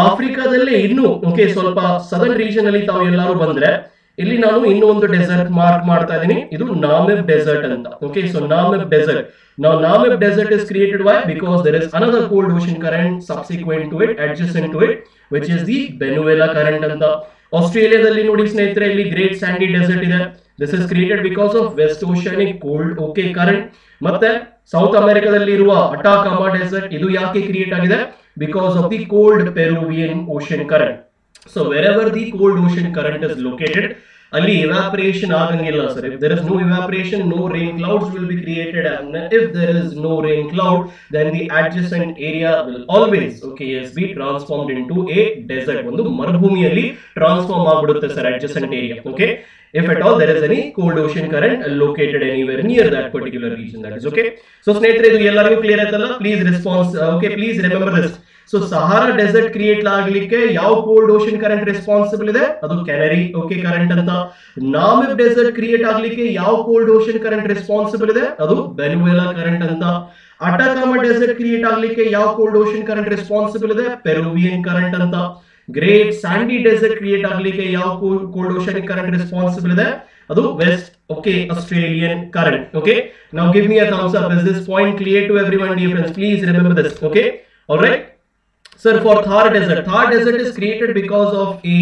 ಆಫ್ರಿಕಾದಲ್ಲೇ ಇನ್ನು okay ಸ್ವಲ್ಪ southern region ಅಲ್ಲಿ ತಾವು ಎಲ್ಲರೂ ಬಂದ್ರೆ ಇಲ್ಲಿ ನಾನು ಇನ್ನೊಂದು ಡೆಸರ್ಟ್ ಮಾರ್ಕ್ ಮಾಡ್ತಾ ಇದ್ದೀನಿ. ಇದು ನಾಮೆ ಡೆಸರ್ಟ್ ಅಂತ. ಓಕೆ ಸೊ ನಾಮೆ ಡೆಸರ್ಟ್ ನಾವು Namib desert is created why because there is another cold ocean current subsequent to it adjacent to it which is the Benguela current ಅಂತ. ಆಸ್ಟ್ರೇಲಿಯಾದಲ್ಲಿ ನೋಡಿ ಸ್ನೇಹಿತರೆ, ಇಲ್ಲಿ ಗ್ರೇಟ್ ಸ್ಯಾಂಡಿ ಡೆಸರ್ಟ್ ಇದೆ. This is created because of west oceanic cold okay current ಮತ್ತೆ south ಅಮೆರಿಕಾದಲ್ಲಿ ಇರುವ Atacama desert ಇದು ಯಾಕೆ ಕ್ರಿಯೇಟ್ ಆಗಿದೆ? Because of the cold Peruvian ocean current so wherever the cold ocean current is located ಅಲ್ಲಿ evaporation ಆಗಂಗಿಲ್ಲ sir if there is no evaporation no rain clouds will be created and if there is no rain cloud then the adjacent area will always okay yes be transformed into a desert ಒಂದು ಮರುಭೂಮಿಯಲ್ಲಿ transform ಆಗ್ಬಿಡುತ್ತೆ sir adjacent area okay if at all there is any cold ocean current located anywhere near that particular region, that is, okay? So, ಸ್ನೇಹಿತರೆ, ಇದು ಎಲ್ಲರಿಗೂ clear ಆಯ್ತಲ್ಲ? Please response okay please remember this so Sahara desert create ಆಗ್ಲಿಕ್ಕೆ ಯಾವ cold ocean current responsible ಇದೆ ಅದು canary okay current ಅಂತ ನಾಮಿಬ್ desert create ಆಗ್ಲಿಕ್ಕೆ ಯಾವ ಕೋಲ್ಡ್ ಓಷನ್ ಕರೆಂಟ್ ರೆಸ್ಪಾನ್ಸಿಬಲ್ ಇದೆ ಅದು ಬೆನುವೆಲಾ ಕರೆಂಟ್ ಅಂತ ಅಟಾಕಾಮ ಡೆಸರ್ಟ್ ಕ್ರಿಯೇಟ್ ಆಗ್ಲಿಕ್ಕೆ ಯಾವ ಕೋಲ್ಡ್ ಓಷನ್ ಕರೆಂಟ್ ರೆಸ್ಪಾನ್ಸಿಬಲ್ ಇದೆ ಪೆರುವಿಯನ್ ಕರೆಂಟ್ ಅಂತ ಗ್ರೇಟ್ ಸ್ಯಾಂಡಿ ಡೆಸರ್ಟ್ ಕ್ರಿಯೇಟ್ ಆಗ್ಲಿಕ್ಕೆ ಯಾವ ಕೋಲ್ಡ್ ಓಷನ್ ಕರೆಂಟ್ ರೆಸ್ಪಾನ್ಸಿಬಲ್ ಇದೆ ಅದು west okay Australian current okay ನಾವು give me a thumbs up is this point clear to everyone dear friends please remember this okay alright Sir, for Thar Desert, Thar Desert is created because of a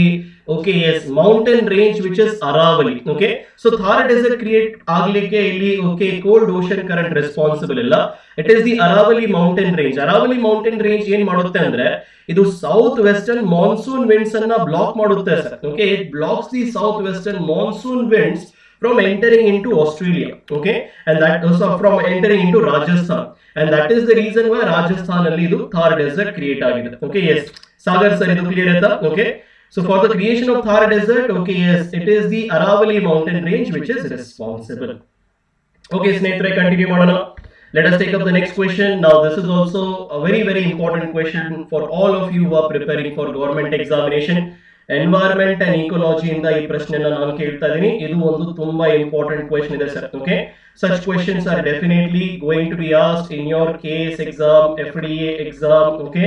okay yes mountain range which is Aravali. Okay, so Thar Desert create ಆಗ್ಲಿಕ್ಕೆ ಇಲ್ಲಿ okay cold ocean current responsible ಇಲ್ಲ. It is the Aravali mountain range. Aravali mountain range ಏನ್ ಮಾಡುತ್ತೆ ಅಂದ್ರೆ ಇದು south western monsoon winds ಅನ್ನ block ಮಾಡುತ್ತೆ sir okay it blocks the south western monsoon winds from entering into Australia. Okay, and that also from entering into Rajasthan, and that is the reason why Rajasthan ಅಲ್ಲಿ ಇದು Thar desert create ಆಗಿದೆ. Okay, yes. Sagar sir ಇದು clear ಆಯ್ತಾ? Okay. So for the creation of Thar desert, okay, yes, it is the Aravali mountain range which is responsible. Okay, ಸ್ನೇಹಿತರೆ continue ಮಾಡೋಣ. Let us take up the next question. Now, this is also a very, very important question for all of you who are preparing for government examination. Environment and ecology ಇಂದ ಈ ಪ್ರಶ್ನೆನ ನಾನು ಕೇಳ್ತಾ ಇದ್ದೀನಿ. ಇದು ಒಂದು ತುಂಬಾ ಇಂಪಾರ್ಟೆಂಟ್ ಕ್ವೆಶನ್ ಇದೆ sir okay such questions are definitely going to be asked in your K S exam F D A exam okay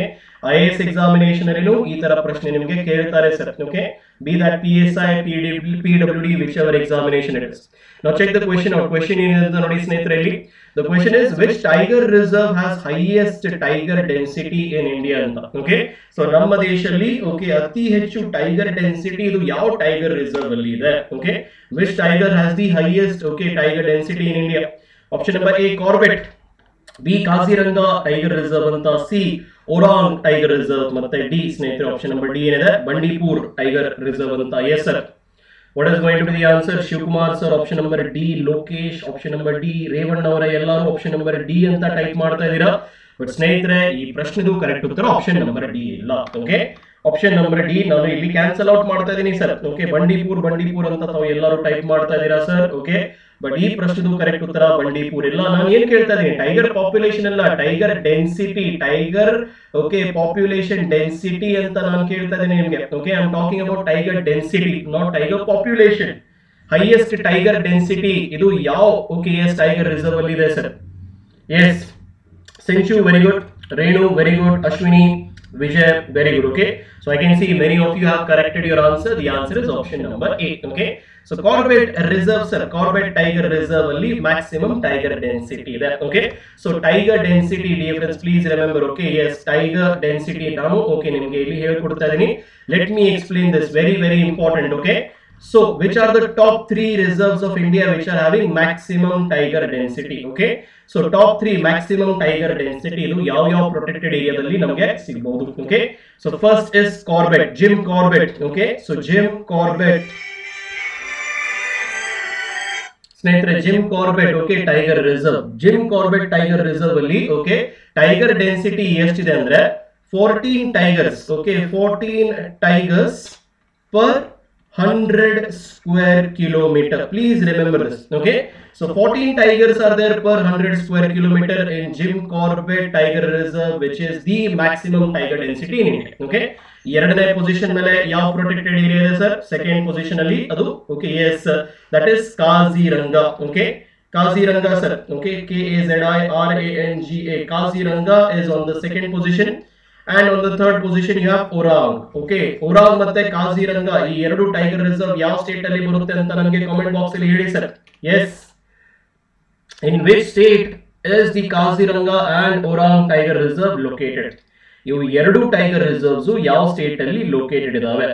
I S examination ಅಲ್ಲೂ ಈ ತರ ಪ್ರಶ್ನೆ ನಿಮಗೆ ಕೇಳ್ತಾರೆ sir okay be that P S I P D P W D which our examination it is ನಾವು check the question question ಏನಿದೆ ಅಂತ ನೋಡಿ ಸ್ನೇಹಿತರೆ ಇಲ್ಲಿ. The question is which tiger reserve has highest tiger density in India ಅಂತ okay so ನಮ್ಮ ದೇಶದಲ್ಲಿ okay ಅತಿ ಹೆಚ್ಚು ಟೈಗರ್ ಡೆನ್ಸಿಟಿ ಇದು ಯಾವ ಟೈಗರ್ ರಿಸರ್ವ್ ಅಲ್ಲಿ ಇದೆ okay which tiger has the highest okay tiger density in India option number A Corbett B Kaziranga tiger reserve ಅಂತ ಸಿ ಒರಾಂಗ್ ಟೈಗರ್ ರಿಸರ್ವ್ ಮತ್ತೆ ಡಿ ಸ್ನೇಹಿತರೆ ಆಪ್ಷನ್ ನಂಬರ್ ಡಿ ಏನಿದೆ ಬಂಡೀಪುರ್ ಟೈಗರ್ ರಿಸರ್ವ್ ಅಂತ yes sir what is going to be the answer Shivakumar sir option number D Lokesh option number D Revanna ಅವರ ಎಲ್ಲರೂ option number D ಅಂತ type ಮಾಡ್ತಾ ಇದ್ದೀರಾ. But ಸ್ನೇಹಿತರೆ, ಈ ಪ್ರಶ್ನೆಗೂ ಕರೆಕ್ಟ್ ಉತ್ತರ ಆಪ್ಷನ್ ನಂಬರ್ ಡಿ ಇಲ್ಲ. ಓಕೆ ಆಪ್ಷನ್ ನಂಬರ್ ಡಿ ನಾನು ಇಲ್ಲಿ ಕ್ಯಾನ್ಸಲ್ ಔಟ್ ಮಾಡ್ತಾ ಇದ್ದೀನಿ ಸರ್ ಓಕೆ ಬಂಡೀಪುರ್ ಬಂಡೀಪುರ್ ಅಂತ ತಾವು ಎಲ್ಲರೂ ಟೈಪ್ ಮಾಡ್ತಾ ಇದ್ದೀರಾ ಸರ್ ಓಕೆ ಬಟ್ ಈ ಪ್ರಶ್ನೆದು ಕರೆಕ್ಟ್ ಉತ್ತರ ಬಂಡೀಪುರ್ ಇಲ್ಲ. ನಾನು ಏನ್ ಕೇಳ್ತಾ ಇದ್ದೀನಿ ಟೈಗರ್ ಪಾಪ್ಯುಲೇಷನ್ ಅಲ್ಲ tiger density tiger okay population density ಅಂತ ನಾನು ಕೇಳ್ತಾ ಇದ್ದೀನಿ ನಿಮಗೆ. Okay I am talking about tiger density not tiger population highest tiger density ಇದು ಯಾವ ಓಕೆ ಎಸ್ ಟೈಗರ್ ರಿಸರ್ವ್ ಅಲ್ಲಿ ಇದೆ sir yes ಸೆಂಚು very good Renu very good Ashwini, Vijay, very good. Okay. So I can see many of you have corrected your answer. The answer is option number 8. Okay. So Corbett reserve, sir. Corbett tiger reserve only maximum tiger density. That, okay. So tiger density difference, please remember. Okay. Yes. Tiger density now. Okay. Let me explain this. Very, very important. Okay. So, which are the top three reserves of India which are having maximum tiger density? Okay. So, top three maximum tiger density ಇದು ಯಾವ ಯಾವ protected ಏರಿಯಾದಲ್ಲಿ ನಮಗೆ ಸಿಗಬಹುದು okay so first is Corbett Jim Corbett okay so Jim Corbett ಸ್ನೇಹಿತರೆ Jim Corbett okay tiger reserve Jim Corbett tiger reserve ಅಲ್ಲಿ okay tiger density ಎಷ್ಟಿದೆ ಅಂದ್ರೆ fourteen tigers okay fourteen tigers per 100 square kilometer. Please remember this. Okay. So 14 tigers are there per 100 square kilometer in Jim Corbett Tiger Reserve, which is the maximum tiger density in India. Okay. ಎರಡನೇ position ಮೇಲೆ ಯಾವ protected area ಇದೆ sir second position ಅಲ್ಲಿ ಅದು okay yes that is Kaziranga okay Kaziranga sir okay K A Z I R A N G A Kaziranga is on the second position and on the third position you have Orang okay Orang ಮತ್ತೆ ಕಾಜಿರಂಗ, ಈ ಎರಡು tiger reserve ಯಾವ state ಅಲ್ಲಿ ಬರುತ್ತೆ ಅಂತ ನನಗೆ comment box ಅಲ್ಲಿ ಹೇಳಿ sir yes in which state is the Kaziranga and Orang tiger reserve located ಇವು ಎರಡು ಟೈಗರ್ ರಿಸರ್ವ್ಸ್ ಯಾವ ಸ್ಟೇಟ್ ಅಲ್ಲಿ ಲೊಕೇಟೆಡ್ ಇದಾವೆ.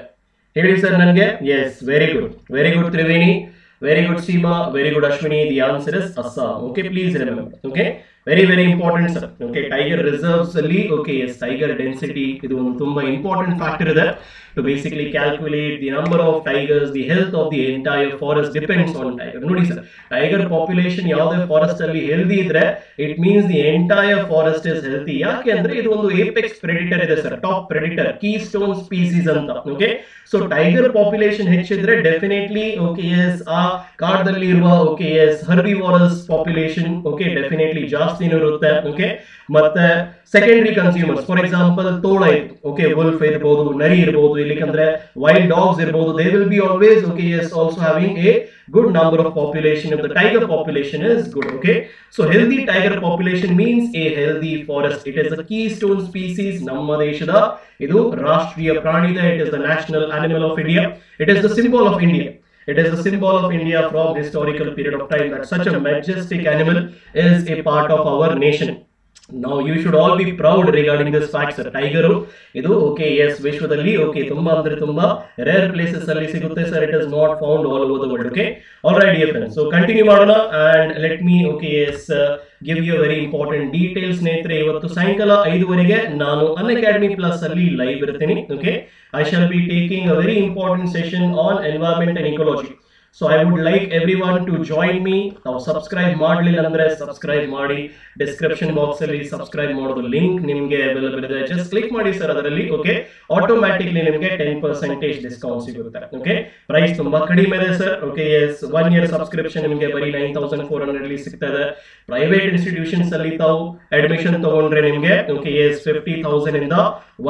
ಹೇಳಿ ಸರ್ ನನಗೆ? Yes very good very good Triveni very good Seema very good Ashwini the answer is Assam okay please remember okay very very important sir okay tiger reserves ಅಲ್ಲಿ okay yes tiger density ಇದು ಒಂದು ತುಂಬಾ important factor ಇದೆ. To basically calculate the number of tigers the health of the entire forest depends on tiger ನೋಡಿ sir tiger population ಯಾವುದೇ forest ಅಲ್ಲಿ healthy ಇದ್ರೆ it means the entire forest is healthy ಯಾಕೆ ಅಂದ್ರೆ ಇದು ಒಂದು ಏಪೆಕ್ಸ್ ಪ್ರೆಡಿಟರ್ ಇದೆ sir top predator keystone species ಅಂತ. ಓಕೆ ಸೊ ಟೈಗರ್ ಪಾಪ್ಯುಲೇಷನ್ ಹೆಚ್ಚಿದ್ರೆ ಡೆಫಿನೆಟ್ಲಿ ಓಕೆ ಎಸ್ ಆ ಕಾಡದಲ್ಲಿ ಇರುವ okay yes herbivorous population okay definitely ಜಾಸ್ತಿನೂ ಇರುತ್ತೆ ಓಕೆ ಮತ್ತೆ ಸೆಕೆಂಡರಿ ಕನ್ಸ್ಯೂಮರ್ಸ್ ಫಾರ್ ಎಕ್ಸಾಂಪಲ್ ತೋಳ ಇತ್ತು ಓಕೆ ವುಲ್ಫ್ ಇರ್ಬೋದು ನರಿ ಇರ್ಬೋದು ಇಲ್ಲಿಕಂದ್ರೆ ವೈಲ್ಡ್ ಡಾಗ್ಸ್ ಇರ್ಬೋದು they will be always okay yes also having a good number of population if the tiger population is good okay so healthy tiger population means a healthy forest it is a keystone species ನಮ್ಮ ದೇಶದ ಇದು ರಾಷ್ಟ್ರೀಯ ಪ್ರಾಣಿ ಇದೆ it is the national animal of india it is the symbol of india it is a symbol of india from historical period of time that such a majestic animal is a part of our nation. ನಾವು you should all be proud regarding this fact sir tiger ಇದು okay yes ವಿಶ್ವದಲ್ಲಿ okay ತುಂಬಾ ಅಂದ್ರೆ ತುಂಬಾ rare places ಅಲ್ಲಿ ಸಿಗುತ್ತೆ sir it is not found all over the world okay all right dear so continue ಮಾಡೋಣ and let me okay yes give you very important detail ಸ್ನೇಹಿತರೆ, ಇವತ್ತು ಸಾಯಂಕಾಲ ಐದುವರೆಗೆ ನಾನು ಅನ್ ಅಕಾಡೆಮಿ ಪ್ಲಸ್ ಅಲ್ಲಿ ಲೈವ್ ಇರ್ತೀನಿ okay I shall be taking a very important session on environment and ecology so I would like everyone to join me ನಾವು subscribe ಮಾಡಲಿಲ್ಲ ಅಂದ್ರೆ ಸಬ್ಸ್ಕ್ರೈಬ್ ಮಾಡಿ. ಡಿಸ್ಕ್ರಿಪ್ಷನ್ ಬಾಕ್ಸ್ ಅಲ್ಲಿ ಸಬ್ಸ್ಕ್ರೈಬ್ ಮಾಡೋದು ಲಿಂಕ್ ನಿಮಗೆ ಅವೈಲೇಬಲ್ ಇದೆ. ಜಸ್ಟ್ ಕ್ಲಿಕ್ ಮಾಡಿ ಸರ್ ಅದರಲ್ಲಿ ಓಕೆ ಆಟೋಮ್ಯಾಟಿಕ್ಲಿ ನಿಮಗೆ ಟೆನ್ ಪರ್ಸೆಂಟೇಜ್ ಡಿಸ್ಕೌಂಟ್ ಸಿಗುತ್ತೆ ಓಕೆ ಪ್ರೈಸ್ ತುಂಬಾ ಕಡಿಮೆ ಇದೆ sir okay yes one year subscription ನಿಮಗೆ ಬರೀ ನೈನ್ ತೌಸಂಡ್ ಫೋರ್ ಹಂಡ್ರೆಡ್ ಅಲ್ಲಿ ಸಿಗ್ತಾ ಇದೆ. ಪ್ರೈವೇಟ್ ಇನ್ಸ್ಟಿಟ್ಯೂಷನ್ಸ್ ಅಲ್ಲಿ ತಾವು ಅಡ್ಮಿಷನ್ ತಗೊಂಡ್ರೆ ನಿಮಗೆ ಓಕೆ ಎಸ್ ಫಿಫ್ಟಿ ತೌಸಂಡ್ ಇಂದ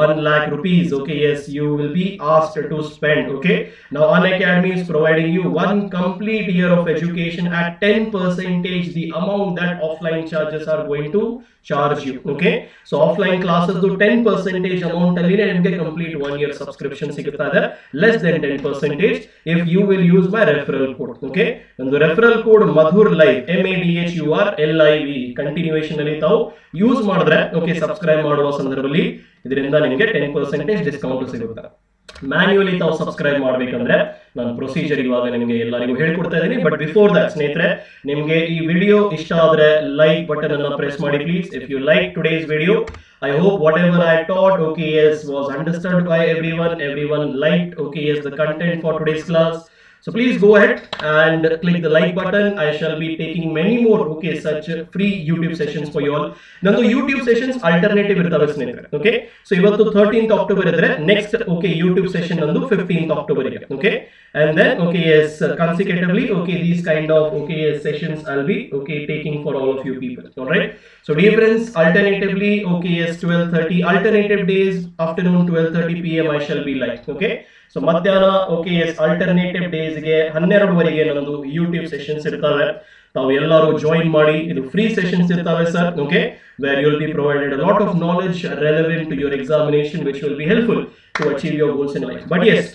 one lakh rupees okay yes you will be asked to spend okay ನಾವು Unacademy providing you one complete year of education at ten percentage the amount that offline charges are going to charge you okay so offline classes ten percentage amount ಅಲ್ಲಿ ನಿಮಗೆ complete one year subscription ಸಿಗುತ್ತಾ ಇದೆ. Less than ten percentage if you will use my referral code okay ಒಂದು referral code Madhur live ವಿ continuation ಅಲ್ಲಿ ತಾವು use ಮಾಡಿದ್ರೆ okay subscribe ಮಾಡುವ ಸಂದರ್ಭದಲ್ಲಿ ಇದರಿಂದ ನಿಮಗೆ ಟೆನ್ ಪರ್ಸೆಂಟೇಜ್ ಡಿಸ್ಕೌಂಟ್ ಸಿಗುತ್ತೆ. ಮ್ಯಾನ್ಯುವಲಿ ತಾವು ಸಬ್ಸ್ಕ್ರೈಬ್ ಮಾಡಬೇಕಂದ್ರೆ ನಾನು ಪ್ರೊಸೀಜರ್ ಇವಾಗ ನಿಮಗೆ ಎಲ್ಲರಿಗೂ ಹೇಳ್ಕೊಡ್ತಾ ಇದ್ದೀನಿ. ಬಟ್ ಬಿಫೋರ್ ದಟ್ ಸ್ನೇಹಿತರೆ, ನಿಮಗೆ ಈ ವಿಡಿಯೋ ಇಷ್ಟ ಆದರೆ ಲೈಕ್ ಬಟನ್ ಅನ್ನು ಪ್ರೆಸ್ ಮಾಡಿ please if you like today's video I hope whatever I taught okay yes was understand by everyone everyone like okay yes the content for today's class. So please go ahead and click the like button. I shall be taking many more okay such free YouTube sessions for you all. ನಂದು YouTube sessions alternative ಇರ್ತವೆ ಸ್ನೇಹಿತರೆ okay so ಇವತ್ತು thirteenth October ಇದ್ರೆ next okay YouTube session ನಂದು fifteenth October ಗೆ okay and then okay yes consecutively okay these kind of okay sessions I'll be okay taking for all of you people right so dear friends alternatively okay yes 12:30 alternative days afternoon 12:30 pm i shall be live okay So ಮಧ್ಯಾಹ್ನ okay yes alternative ಡೇಸ್ಗೆ ಹನ್ನೆರಡುವರೆಗೆ ನನ್ನದು YouTube sessions ಇರ್ತವೆ. ತಾವು ಎಲ್ಲರೂ join ಮಾಡಿ, ಇದು free sessions ಇರ್ತವೆ sir okay where you'll be provided lot of knowledge relevant to your examination which will be helpful to achieve your goals in life but yes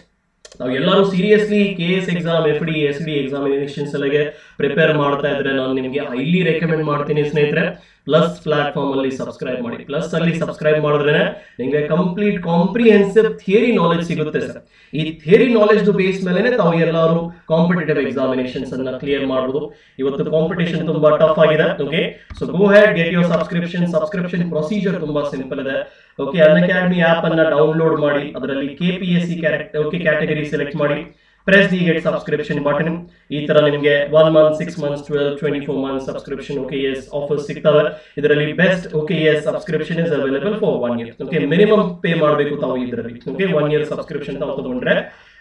ನಾವು ಎಲ್ಲರೂ seriously K S exam F D S D examinations ಅಲ್ಲಿಗೆ prepare ಮಾಡ್ತಾ ಇದ್ರೆ ನಾನು ನಿಮಗೆ highly recommend ಮಾಡ್ತೀನಿ ಸ್ನೇಹಿತರೆ. Plus platform ಅಲ್ಲಿ ಸಬ್ಸ್ಕ್ರೈಬ್ ಮಾಡಿ. ಪ್ಲಸ್ ಅಲ್ಲಿ ಸಬ್ಸ್ಕ್ರೈಬ್ ಮಾಡಿದ್ರೆ ನಿಮಗೆ ಕಂಪ್ಲೀಟ್ ಕಾಂಪ್ರಿಹೆನ್ಸಿವ್ ಥಿಯರಿ ನಾಲೆಜ್ ಸಿಗುತ್ತೆ ಸರ್ ಈ ಥಿಯರಿ ನಾಲೆಜ್ ಬೇಸ್ ಮೇಲೆ ತಾವು ಎಲ್ಲರೂ ಕಾಂಪಿಟೇಟಿವ್ ಎಕ್ಸಾಮಿನೇಷನ್ಸ್ ಅನ್ನ ಕ್ಲಿಯರ್ ಮಾಡಬಹುದು ಇವತ್ತು ಕಾಂಪಿಟೇಷನ್ ತುಂಬಾ ಟಫ್ ಆಗಿದೆ. Okay so go ahead get your subscription subscription procedure ತುಂಬಾ ಸಿಂಪಲ್ ಇದೆ. ಓಕೆ ಅನ್ ಅಕಾಡೆಮಿ ಆಪ್ ಅನ್ನ ಡೌನ್ಲೋಡ್ ಮಾಡಿ ಅದರಲ್ಲಿ K P S C okay category select ಮಾಡಿ press the get subscription button ಈ ತರ ನಿಮಗೆ one month six months twelve twenty four month subscription okay yes offer ಸಿಗ್ತವೆ. ಇದರಲ್ಲಿ best okay yes subscription is available for one year okay minimum pay ಮಾಡಬೇಕು ತಾವು ಇದರಲ್ಲಿ okay one year subscription ತಾವು ತಗೊಂಡ್ರೆ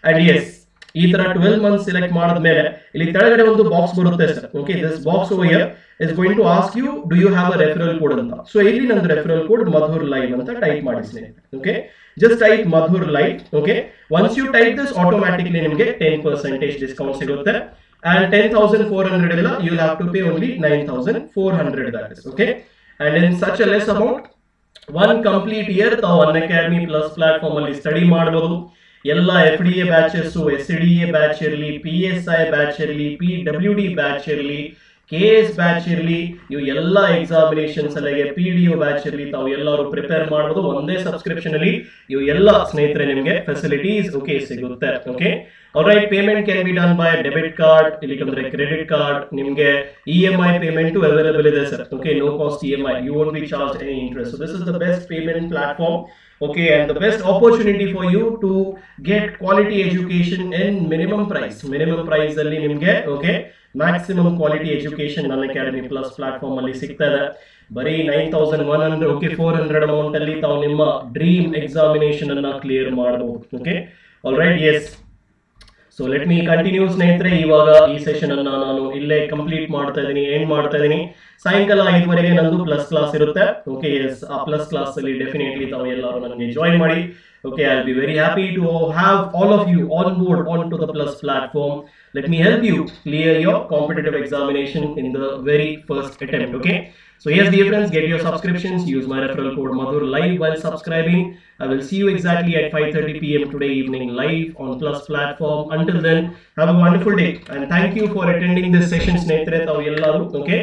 ಅಂಡ್ ಎಸ್ ಈ ತರ ಟ್ವೆಲ್ ಮಂತ್ ಸೆಲೆಕ್ಟ್ ಮಾಡಿದ್ಮೇಲೆ ಇಲ್ಲಿ ಕೆಳಗಡೆ ಒಂದು ಬಾಕ್ಸ್ ಬರುತ್ತೆ sir. Okay this box over is going to ask you do you have a referral code ಅಂತ. ಸೊ ಇಲ್ಲಿ ನಂದು ರೆಫರಲ್ ಕೋಡ್ ಮಧುರ್ ಲೈವ್ ಅಂತ ಟೈಪ್ ಮಾಡಿಸಿ okay just type Madhur live okay once you type this automatically ನಿಮಗೆ ten percentage discount ಸಿಗುತ್ತೆ. Hundred ಇಲ್ಲ you have to pay only nine thousand four hundred that and in such a less amount one complete year ತಾವು ಅನ್ academy plus platform ಅಲ್ಲಿ study ಮಾಡಬಹುದು ಎಲ್ಲ F D A batches S D A batch ಇರಲಿ P S I batch ಇರಲಿ P W D batch ಇರಲಿ K S batch ಇರಲಿ, ಇವು ಎಲ್ಲ ಎಕ್ಸಾಮಿನೇಷನ್ಸ್ ಅಲ್ಲಿಗೆ ಪಿ ಡಿ ಒ ಬ್ಯಾಚ್ ಇರಲಿ, ತಾವು ಎಲ್ಲರೂ ಪ್ರಿಪೇರ್ ಮಾಡಬಹುದು ಒಂದೇ ಸಬ್ಸ್ಕ್ರಿಪ್ಷನ್ ಅಲ್ಲಿ ಇವು ಎಲ್ಲ ಸ್ನೇಹಿತರೆ ನಿಮಗೆ ಫೆಸಿಲಿಟೀಸ್ ಓಕೆ ಸಿಗುತ್ತೆ okay right payment can be done by debit card ಇಲ್ಲಿ ಅಂದ್ರೆ ಕ್ರೆಡಿಟ್ ಕಾರ್ಡ್ ನಿಮಗೆ E M I payment available ಇದೆ sir okay no cost E M I you won't be charge any interest this is the best payment platform okay, and the best opportunity for you to get quality education in minimum price. Minimum price ಅಲ್ಲಿ ನಿಮಗೆ okay maximum quality education ನನ್ನ academy plus platform ಅಲ್ಲಿ one hundred okay four hundred amount ಅಲ್ಲಿ ತಾವು ನಿಮ್ಮ dream examination ಅನ್ನು clear ಮಾಡಬಹುದು okay all right yes so let me continue ಸ್ನೇಹಿತರೆ. ಇವಾಗ ಈ ಸೆಷನ್ ಅನ್ನ ನಾನು ಇಲ್ಲೇ ಕಂಪ್ಲೀಟ್ ಮಾಡ್ತಾ ಇದ್ದೀನಿ ಎಂಡ್ ಮಾಡ್ತಾ ಇದ್ದೀನಿ. ಸಾಯಂಕಾಲ ಐದುವರೆಗೆ ನಂದು ಪ್ಲಸ್ ಕ್ಲಾಸ್ ಇರುತ್ತೆ. ಓಕೆ ಎಸ್ ಆ ಪ್ಲಸ್ ಕ್ಲಾಸ್ ಅಲ್ಲಿ ಡೆಫಿನೆಟ್ಲಿ ತಾವು ಎಲ್ಲರೂ ನನಗೆ ಜಾಯಿನ್ ಮಾಡಿ. Okay I be very happy to have all of you on board on to the plus platform Let me help you clear your competitive examination in the very first attempt okay So yes, dear friends, get your subscriptions. Use my referral code Madhur live while subscribing. I will see you exactly at 5:30 p.m. today evening live on Plus platform. Until then, have a wonderful day and thank you for attending this session, ಸ್ನೇಹಿತರೆ ತಾವು ಎಲ್ಲರೂ okay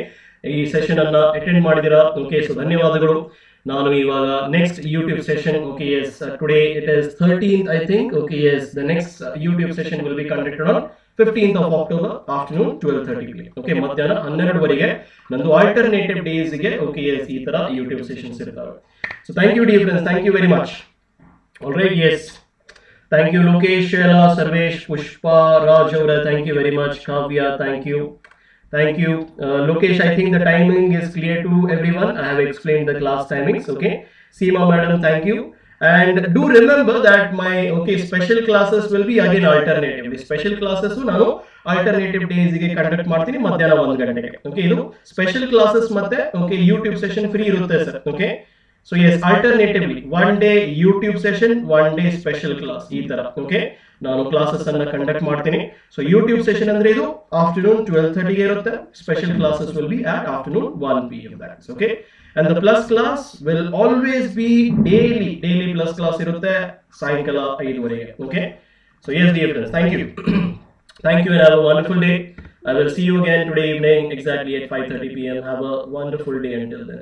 ಈ session ಅನ್ನ attend ಮಾಡಿದಿರಾ okay so ಧನ್ಯವಾದಗಳು ನಾನು ಇವಾಗ next YouTube session okay yes today it is thirteen I think okay yes the next YouTube session will be conducted on fifteenth of October afternoon twelve thirty P okay ಮಧ್ಯಾಹ್ನ ಹನ್ನೆರಡುವರೆಗೆ ನಂದು alternative ಡೇಸ್ಗೆ okay yes ಈ ತರ YouTube sessions ಇರ್ತಾವೆ so thank you the friends thank you very much all right yes thank you Lokesh Shaila Sarvesh Pushpa Raj ಅವರ thank you very much Kavya thank you Thank you. Uh, Lokesh, I think the timing is clear to everyone. I have explained the class timings. Okay. Seema madam, thank you. And do remember that my okay special classes will be again alternative. Special classes ನಾನು alternative days ಗೆ conduct ಮಾಡ್ತೀನಿ ಮಧ್ಯಾಹ್ನ ಒಂದು ಗಂಟೆಗೆ okay ಇದು special classes ಮತ್ತೆ okay YouTube session free ಇರುತ್ತೆ sir okay so yes alternatively one day YouTube session one day special class ಈ ತರ. ಓಕೆ ನಾನು ಕ್ಲಾಸಸ್ ಅನ್ನ ಕಂಡಕ್ಟ್ ಮಾಡ್ತೀನಿ. ಸೊ ಯೂಟ್ಯೂಬ್ ಸೆಷನ್ ಅಂದ್ರೆ ಇದು ಆಫ್ಟರ್ನೂನ್ ಟ್ವೆಲ್ ಥರ್ಟಿಗೆ ಇರುತ್ತೆ. Special classes will be at afternoon one P M that's okay and the plus class will always be daily daily plus class ಇರುತ್ತೆ ಸಾಯಂಕಾಲ ಐದುವರೆಗೆ okay so yes dear friends thank you thank you have a wonderful day I will see you again today evening exactly at 5:30 p.m. Have a wonderful day until then.